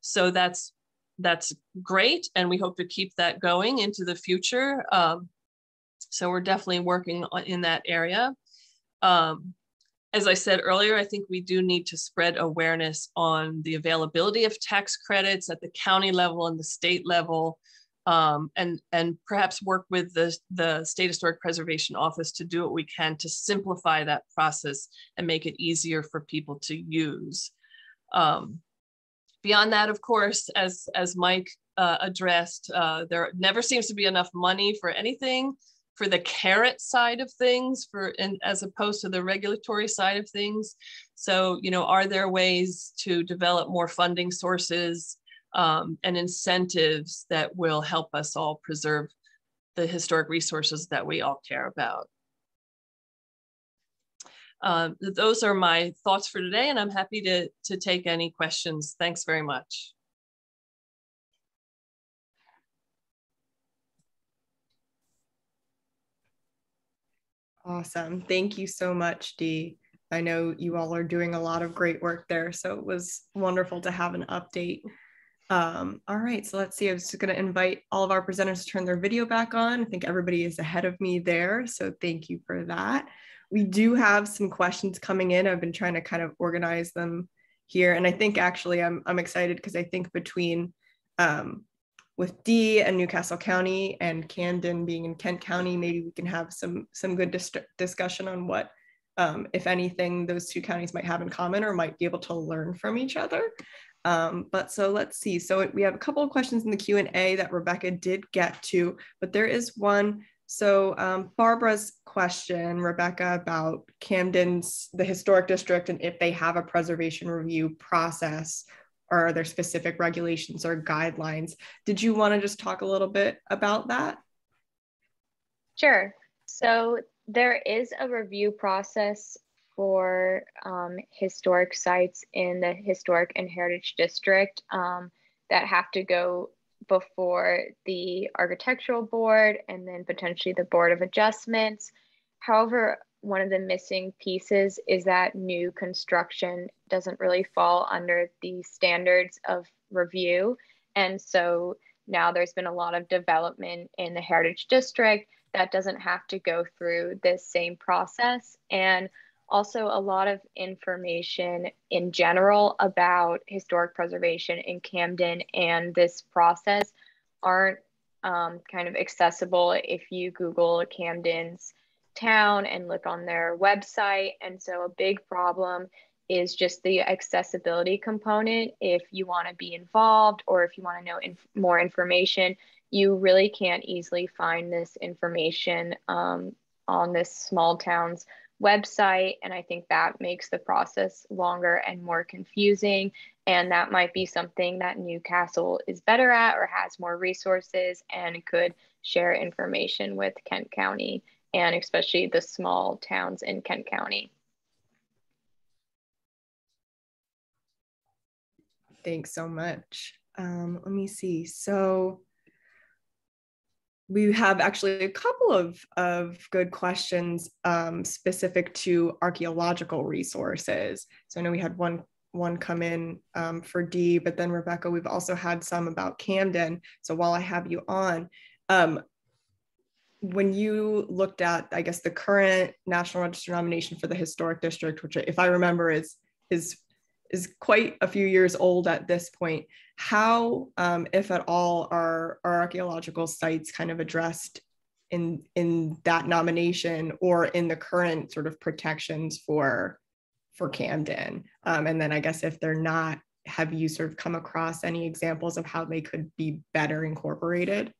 So that's that's great, and we hope to keep that going into the future. Um, so we're definitely working on, in that area. Um, as I said earlier, I think we do need to spread awareness on the availability of tax credits at the county level and the state level um, and, and perhaps work with the, the State Historic Preservation Office to do what we can to simplify that process and make it easier for people to use. Um, beyond that, of course, as, as Mike uh, addressed, uh, there never seems to be enough money for anything for the carrot side of things for and as opposed to the regulatory side of things so you know are there ways to develop more funding sources um, and incentives that will help us all preserve the historic resources that we all care about. Um, those are my thoughts for today, and I'm happy to, to take any questions. Thanks very much. Awesome. Thank you so much, Dee. I know you all are doing a lot of great work there, so it was wonderful to have an update. Um, all right, so let's see. I was just going to invite all of our presenters to turn their video back on. I think everybody is ahead of me there, so thank you for that. We do have some questions coming in. I've been trying to kind of organize them here, and I think actually I'm I'm excited because I think between um, with Dee and New Castle County and Camden being in Kent County, maybe we can have some some good dis discussion on what, um, if anything, those two counties might have in common or might be able to learn from each other. Um, but so let's see. So we have a couple of questions in the Q&A that Rebekah did get to, but there is one So um, Barbara's question, Rebekah, about Camden's the historic district and if they have a preservation review process or are there specific regulations or guidelines? Did you want to just talk a little bit about that? Sure. So there is a review process for um, historic sites in the historic and heritage district um, that have to go before the architectural board and then potentially the board of adjustments. However, one of the missing pieces is that new construction doesn't really fall under the standards of review. And so now there's been a lot of development in the Heritage District that doesn't have to go through this same process. And also a lot of information in general about historic preservation in Camden and this process aren't um, kind of accessible if you Google Camden's town and look on their website. And so a big problem is just the accessibility component. If you want to be involved or if you want to know inf- more information, you really can't easily find this information um, on this small town's website. And I think that makes the process longer and more confusing. And that might be something that New Castle is better at or has more resources and could share information with Kent County and especially the small towns in Kent County. Thanks so much. Um, let me see. So we have actually a couple of, of good questions um, specific to archaeological resources. So I know we had one one come in um, for Dee, but then Rebekah, we've also had some about Camden. So while I have you on, um, when you looked at, I guess, the current National Register nomination for the historic district, which if I remember is is is quite a few years old at this point. How, um, if at all, are, are archaeological sites kind of addressed in in that nomination or in the current sort of protections for for Camden? Um, and then I guess if they're not, have you sort of come across any examples of how they could be better incorporated?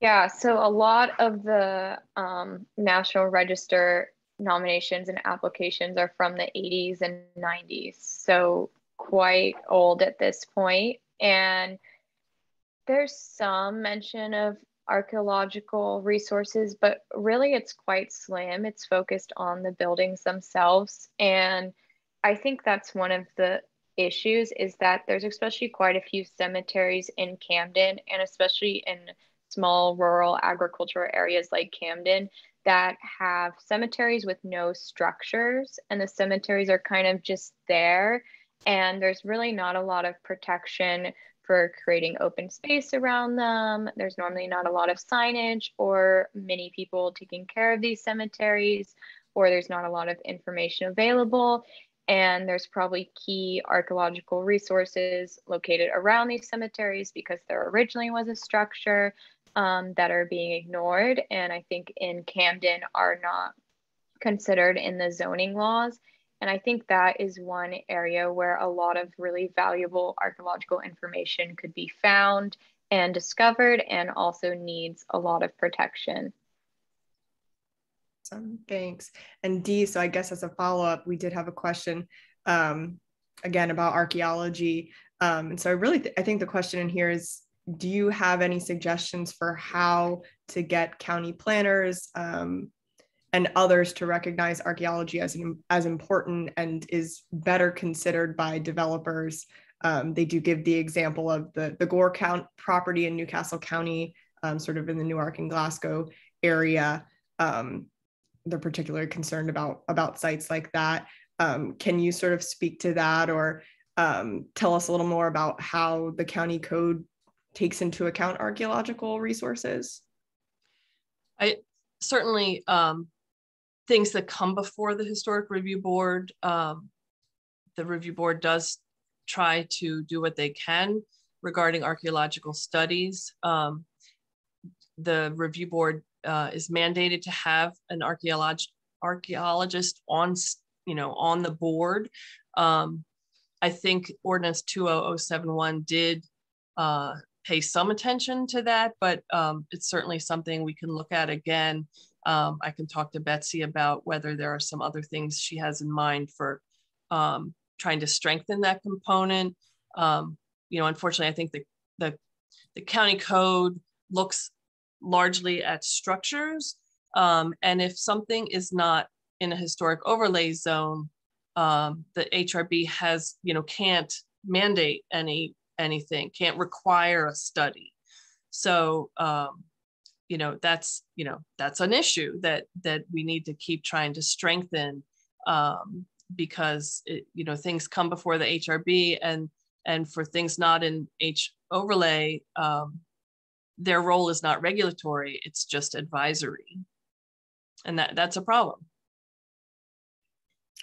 Yeah, so a lot of the um, National Register nominations and applications are from the 80s and 90s, so quite old at this point. And there's some mention of archaeological resources, but really it's quite slim. It's focused on the buildings themselves. And I think that's one of the issues is that there's especially quite a few cemeteries in Camden and especially in small rural agricultural areas like Camden that have cemeteries with no structures and the cemeteries are kind of just there and there's really not a lot of protection for creating open space around them. There's normally not a lot of signage or many people taking care of these cemeteries, or there's not a lot of information available. And there's probably key archaeological resources located around these cemeteries because there originally was a structure um, that are being ignored and I think in Camden are not considered in the zoning laws. And I think that is one area where a lot of really valuable archaeological information could be found and discovered and also needs a lot of protection. Awesome, thanks. And Dee, so I guess as a follow-up, we did have a question um, again about archaeology. Um, and so I really, th I think the question in here is, do you have any suggestions for how to get county planners um, and others to recognize archaeology as, as important and is better considered by developers? Um, they do give the example of the, the Gore Count property in New Castle County, um, sort of in the Newark and Glasgow area. Um, they're particularly concerned about, about sites like that. Um, can you sort of speak to that or um, tell us a little more about how the county code takes into account archaeological resources? I certainly um, things that come before the historic review board. Um, the review board does try to do what they can regarding archaeological studies. Um, the review board uh, is mandated to have an archaeologist archaeologist on you know on the board. Um, I think Ordinance 20071 did uh, pay some attention to that, but um, it's certainly something we can look at again. Um, I can talk to Betsy about whether there are some other things she has in mind for um, trying to strengthen that component. Um, you know, unfortunately, I think the, the, the county code looks largely at structures. Um, and if something is not in a historic overlay zone, um, the HRB has, you know, can't mandate any anything, can't require a study. So, um, you know, that's, you know, that's an issue that, that we need to keep trying to strengthen um, because, it, you know, things come before the HRB and, and for things not in H overlay, um, their role is not regulatory, it's just advisory. And that, that's a problem.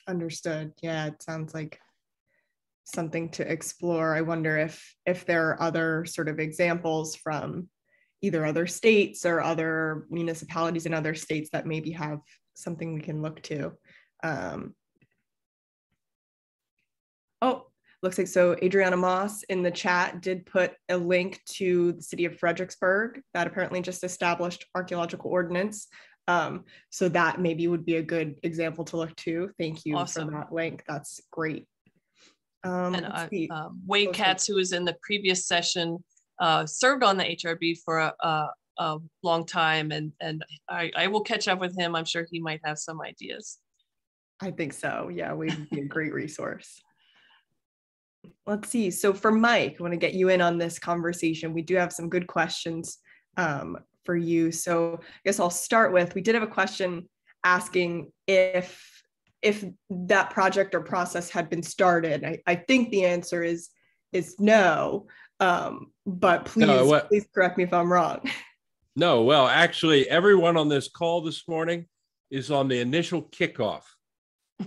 Understood. Yeah, it sounds like something to explore. I wonder if if there are other sort of examples from either other states or other municipalities in other states that maybe have something we can look to. Um, oh, looks like so Adriana Moss in the chat did put a link to the city of Fredericksburg that apparently just established archaeological ordinance. Um, so that maybe would be a good example to look to. Thank you awesome. for that link. That's great. Um, and uh, um, Wade Katz, who was in the previous session, uh, served on the HRB for a, a, a long time, and and I, I, will catch up with him. I'm sure he might have some ideas. I think so. Yeah, we'd be a great resource. Let's see. So for Mike, I want to get you in on this conversation. We do have some good questions um, for you. So I guess I'll start with. We did have a question asking if if that project or process had been started. I, I think the answer is is no. Um, but please, no, please correct me if I'm wrong. No, well, actually, everyone on this call this morning is on the initial kickoff.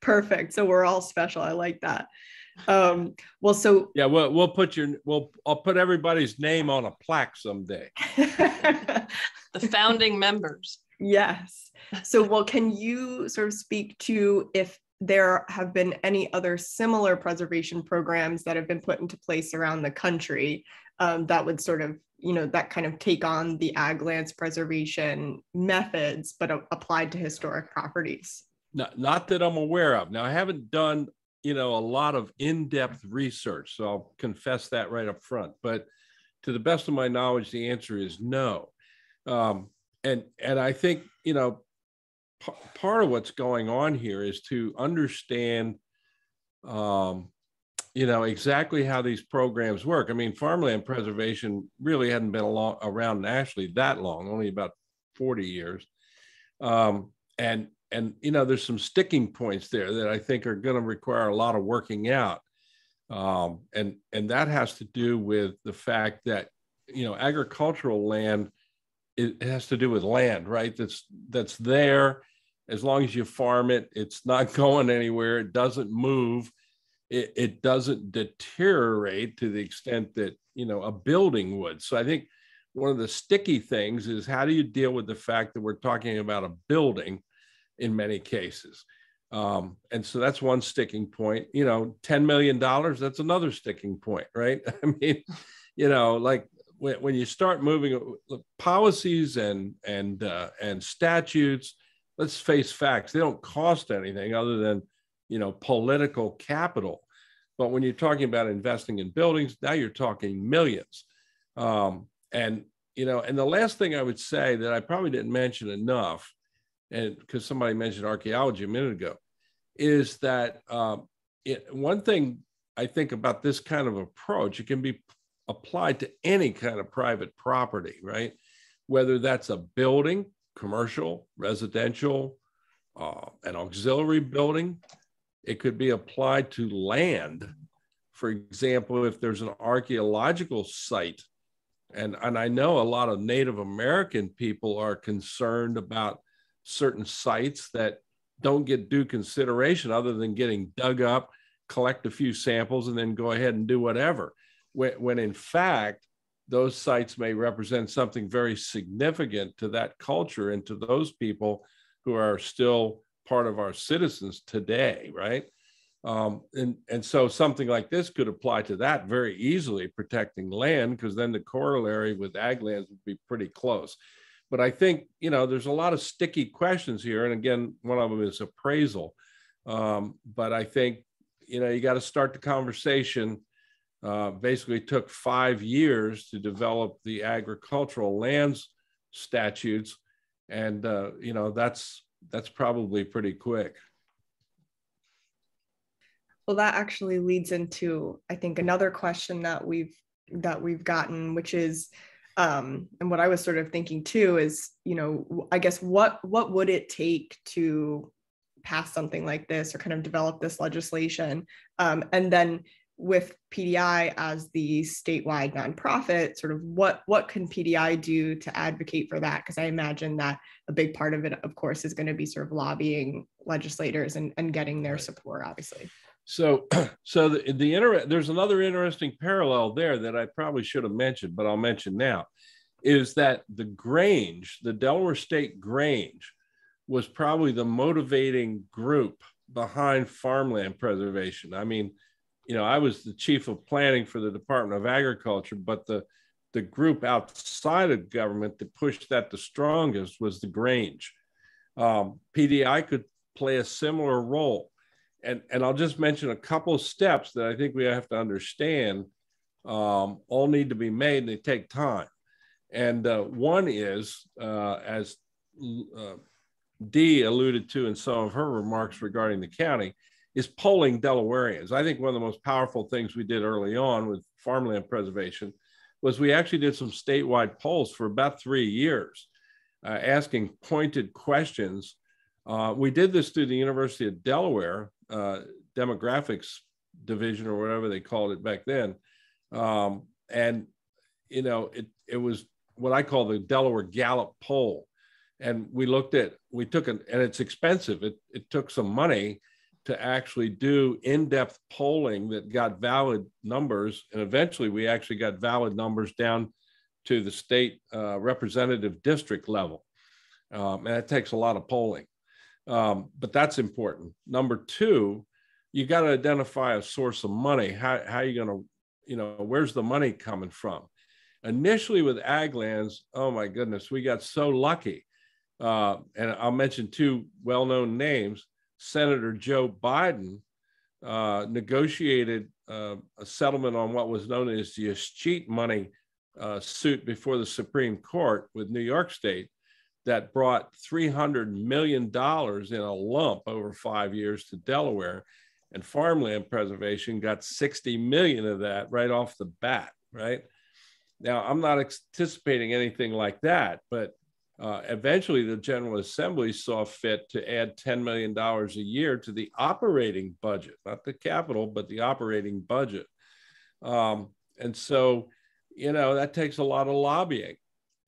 Perfect. So we're all special. I like that. Um, well, so yeah, we'll we'll put your we'll I'll put everybody's name on a plaque someday. the founding members. Yes. So, well, can you sort of speak to if there have been any other similar preservation programs that have been put into place around the country um, that would sort of, you know, that kind of take on the ag lands preservation methods, but a- applied to historic properties? Not, not that I'm aware of. Now, I haven't done, you know, a lot of in-depth research, so I'll confess that right up front. But to the best of my knowledge, the answer is no. Um, and and I think you know p- part of what's going on here is to understand um, you know exactly how these programs work. I mean, farmland preservation really hadn't been along, around nationally that long, only about 40 years. Um, and and you know, there's some sticking points there that I think are going to require a lot of working out. Um, and and that has to do with the fact that you know agricultural land it has to do with land, right? That's that's there. As long as you farm it, it's not going anywhere. It doesn't move. It, it doesn't deteriorate to the extent that you know a building would. So I think one of the sticky things is how do you deal with the fact that we're talking about a building in many cases. Um, and so that's one sticking point. You know, $10 million, that's another sticking point, right? I mean, you know, like when, when you start moving policies and and uh, and statutes, let's face facts. They don't cost anything other than you know political capital. But when you're talking about investing in buildings, now you're talking millions. Um, and you know, and the last thing I would say that I probably didn't mention enough, and because somebody mentioned archaeology a minute ago, is that um, it, one thing I think about this kind of approach, it can be applied to any kind of private property, right? Whether that's a building, commercial, residential, uh, an auxiliary building, it could be applied to land. For example, if there's an archaeological site, and, and I know a lot of Native American people are concerned about certain sites that don't get due consideration other than getting dug up, collect a few samples, and then go ahead and do whatever when, when in fact, those sites may represent something very significant to that culture and to those people who are still part of our citizens today, right? Um, and, and so something like this could apply to that very easily, protecting land, because then the corollary with ag lands would be pretty close. But I think, you know, there's a lot of sticky questions here. And again, one of them is appraisal. Um, but I think, you know, you got to start the conversation. Uh, basically took five years to develop the agricultural lands statutes. And, uh, you know, that's, that's probably pretty quick. Well, that actually leads into, I think, another question that we've that we've gotten, which is, um, and what I was sort of thinking too is, you know, I guess what what would it take to pass something like this or kind of develop this legislation, um, and then with PDI as the statewide nonprofit, sort of what what can PDI do to advocate for that? Because I imagine that a big part of it, of course, is going to be sort of lobbying legislators and, and getting their support, obviously. So, so the, the inter- there's another interesting parallel there that I probably should have mentioned, but I'll mention now, is that the Grange, the Delaware State Grange, was probably the motivating group behind farmland preservation. I mean, you know, I was the chief of planning for the Department of Agriculture, but the the group outside of government that pushed that the strongest was the Grange. Um, PDI could play a similar role and and I'll just mention a couple of steps that I think we have to understand. Um, all need to be made, and they take time. And uh, one is, uh, as uh, Dee alluded to in some of her remarks regarding the county, is polling Delawareans. I think one of the most powerful things we did early on with farmland preservation was we actually did some statewide polls for about three years, uh, asking pointed questions. Uh, we did this through the University of Delaware, uh, demographics division or whatever they called it back then. Um, and, you know, it, it was what I call the Delaware Gallup poll. And we looked at, we took it, and it's expensive. It, it took some money to actually do in-depth polling that got valid numbers. And eventually we actually got valid numbers down to the state uh, representative district level. Um, and that takes a lot of polling. Um, but that's important. Number two, you got to identify a source of money. How, how are you going to, you know, where's the money coming from? Initially with ag lands, oh my goodness, we got so lucky. Uh, and I'll mention two well known names. Senator Joe Biden uh, negotiated uh, a settlement on what was known as the escheat money uh, suit before the Supreme Court with New York State that brought $300 million in a lump over five years to Delaware. And farmland preservation got 60 million of that right off the bat, right? Now, I'm not anticipating anything like that, but uh, eventually the General Assembly saw fit to add $10 million a year to the operating budget, not the capital, but the operating budget. Um, and so, you know, that takes a lot of lobbying.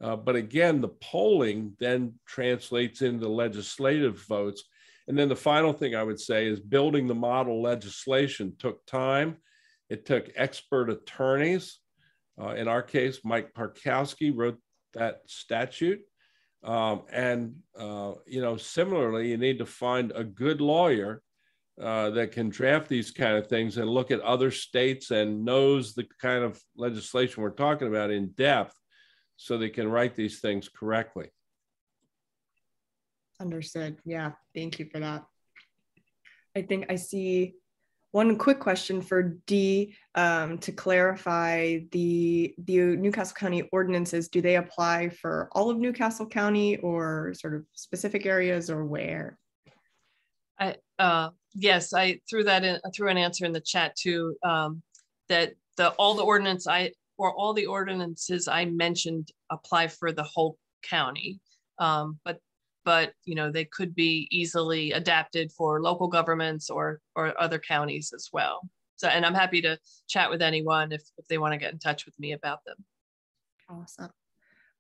Uh, but again, the polling then translates into legislative votes. And then the final thing I would say is building the model legislation took time. It took expert attorneys. Uh, in our case, Mike Parkowski wrote that statute. Um, and, uh, you know, similarly, you need to find a good lawyer uh, that can draft these kind of things and look at other states and knows the kind of legislation we're talking about in depth so they can write these things correctly. Understood. Yeah, thank you for that. I think I see one quick question for Dee um, to clarify the the New Castle County ordinances. Do they apply for all of New Castle County or sort of specific areas or where? I uh, yes, I threw that in threw an answer in the chat too. Um, that the all the ordinance I or all the ordinances I mentioned apply for the whole county. Um, but but you know they could be easily adapted for local governments or or other counties as well. So and I'm happy to chat with anyone if, if they want to get in touch with me about them. Awesome.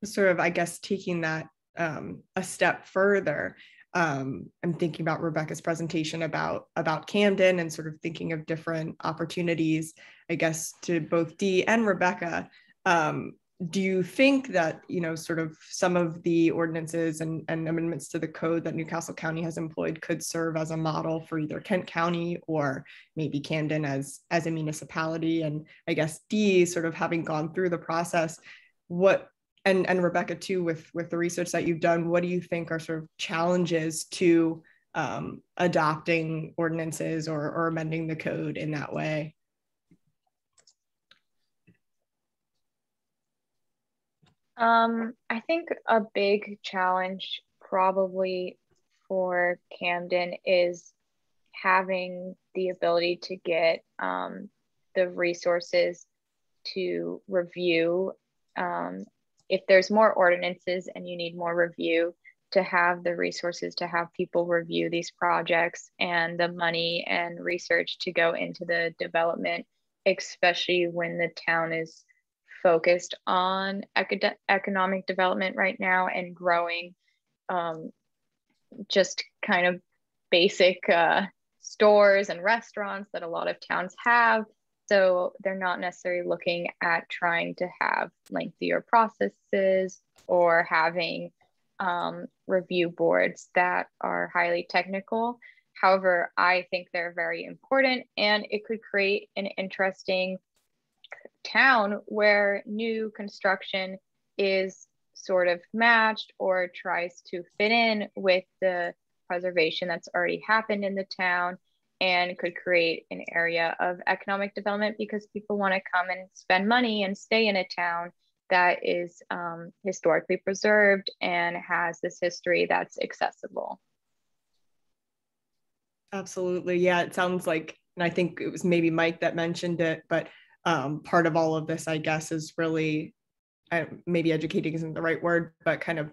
Sort of, I guess, taking that um, a step further um, I'm thinking about Rebekah's presentation about about Camden and sort of thinking of different opportunities, I guess, to both Dee and Rebecca. Um, do you think that you know sort of some of the ordinances and, and amendments to the code that new castle county has employed could serve as a model for either kent county or maybe camden as as a municipality? And i guess dee sort of having gone through the process what and and rebekah too with with the research that you've done what do you think are sort of challenges to um, adopting ordinances or, or amending the code in that way Um, I think a big challenge probably for Camden is having the ability to get um, the resources to review. Um, if there's more ordinances and you need more review, to have the resources to have people review these projects and the money and research to go into the development, especially when the town is focused on economic development right now and growing um, just kind of basic uh, stores and restaurants that a lot of towns have. So they're not necessarily looking at trying to have lengthier processes or having um, review boards that are highly technical. However, I think they're very important and it could create an interesting town where new construction is sort of matched or tries to fit in with the preservation that's already happened in the town and could create an area of economic development because people want to come and spend money and stay in a town that is um, historically preserved and has this history that's accessible. Absolutely. Yeah, it sounds like, and I think it was maybe Mike that mentioned it, but um, part of all of this, I guess, is really maybe educating isn't the right word, but kind of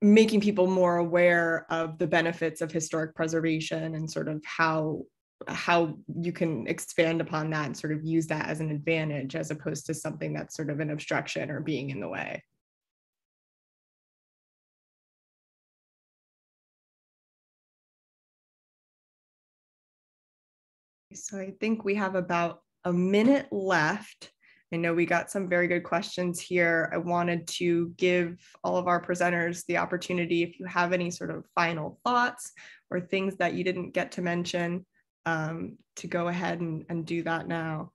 making people more aware of the benefits of historic preservation and sort of how how you can expand upon that and sort of use that as an advantage as opposed to something that's sort of an obstruction or being in the way. So I think we have about a minute left. I know we got some very good questions here. I wanted to give all of our presenters the opportunity, if you have any sort of final thoughts or things that you didn't get to mention, um, to go ahead and, and do that now.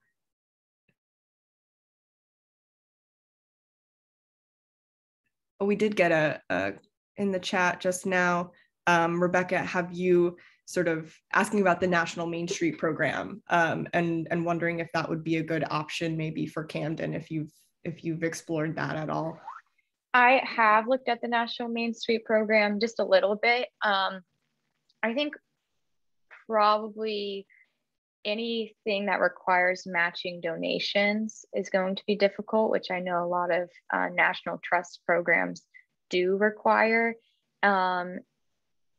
Oh, we did get a, a in the chat just now. Um, Rebekah, have you sort of asking about the National Main Street program um, and and wondering if that would be a good option maybe for Camden if you've if you've explored that at all. I have looked at the National Main Street program just a little bit. Um, I think probably anything that requires matching donations is going to be difficult, which I know a lot of uh, national trust programs do require. Um,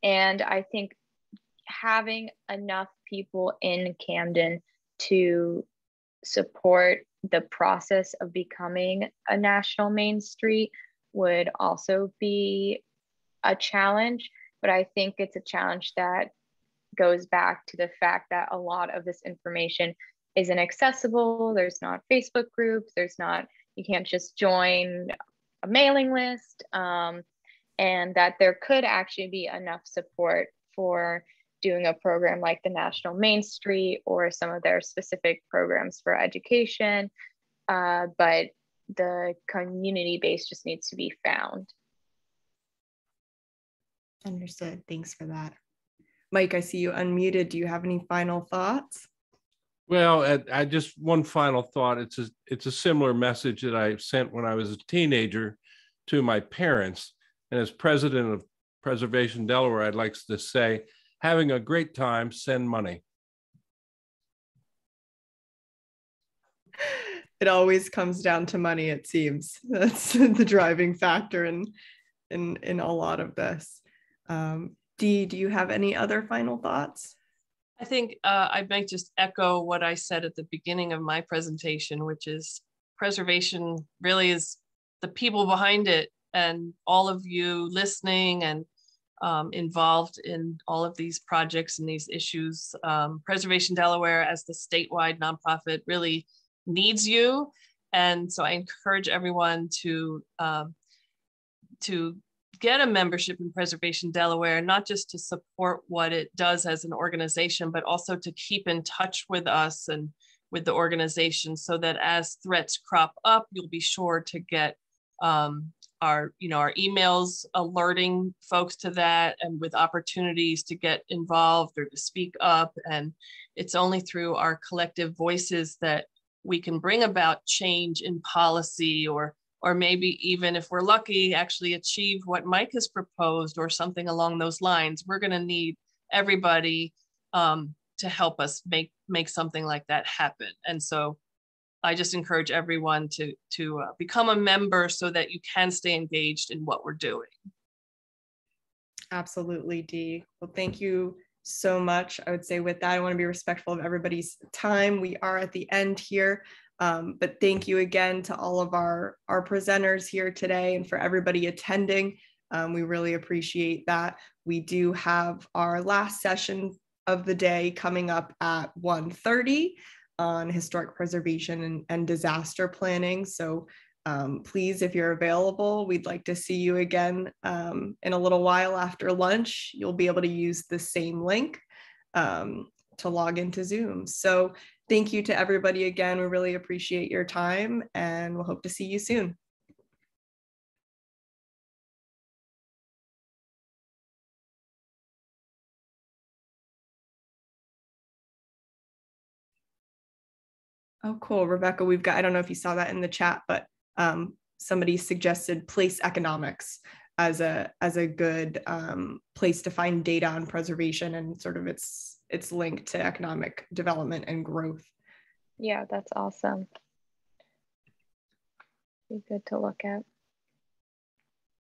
and I think having enough people in Camden to support the process of becoming a national main street would also be a challenge. But I think it's a challenge that goes back to the fact that a lot of this information isn't accessible. There's not Facebook groups, there's not, you can't just join a mailing list. Um, and that there could actually be enough support for doing a program like the National Main Street or some of their specific programs for education. Uh, but the community base just needs to be found. Understood. Thanks for that. Mike, I see you unmuted. Do you have any final thoughts? Well, I just one final thought. It's a it's a similar message that I sent when I was a teenager to my parents. And as president of Preservation Delaware, I'd like to say having a great time, send money. It always comes down to money, it seems. That's the driving factor in in in a lot of this. Um, Dee, do you have any other final thoughts? I think uh, I might just echo what I said at the beginning of my presentation, which is preservation really is the people behind it and all of you listening and um, involved in all of these projects and these issues. Um, Preservation Delaware, as the statewide nonprofit, really needs you. And so I encourage everyone to, um, to get a membership in Preservation Delaware, not just to support what it does as an organization, but also to keep in touch with us and with the organization so that as threats crop up, you'll be sure to get um, our, you know, our emails alerting folks to that and with opportunities to get involved or to speak up. And it's only through our collective voices that we can bring about change in policy or or maybe even if we're lucky actually achieve what mike has proposed or something along those lines we're going to need everybody um, to help us make make something like that happen and so i just encourage everyone to to uh, become a member so that you can stay engaged in what we're doing. Absolutely dee. Well thank you so much. I would say with that i want to be respectful of everybody's time. We are at the end here um, but thank you again to all of our our presenters here today and for everybody attending. Um, we really appreciate that. We do have our last session of the day coming up at 1.30 on historic preservation and, and disaster planning. So um, please, if you're available, we'd like to see you again um, in a little while after lunch. You'll be able to use the same link um, to log into Zoom. So thank you to everybody again. We really appreciate your time and we'll hope to see you soon. Oh, cool. Rebekah, we've got, I don't know if you saw that in the chat, but um, somebody suggested PlaceEconomics as a as a good um, place to find data on preservation and sort of its its link to economic development and growth. Yeah, that's awesome. Be good to look at.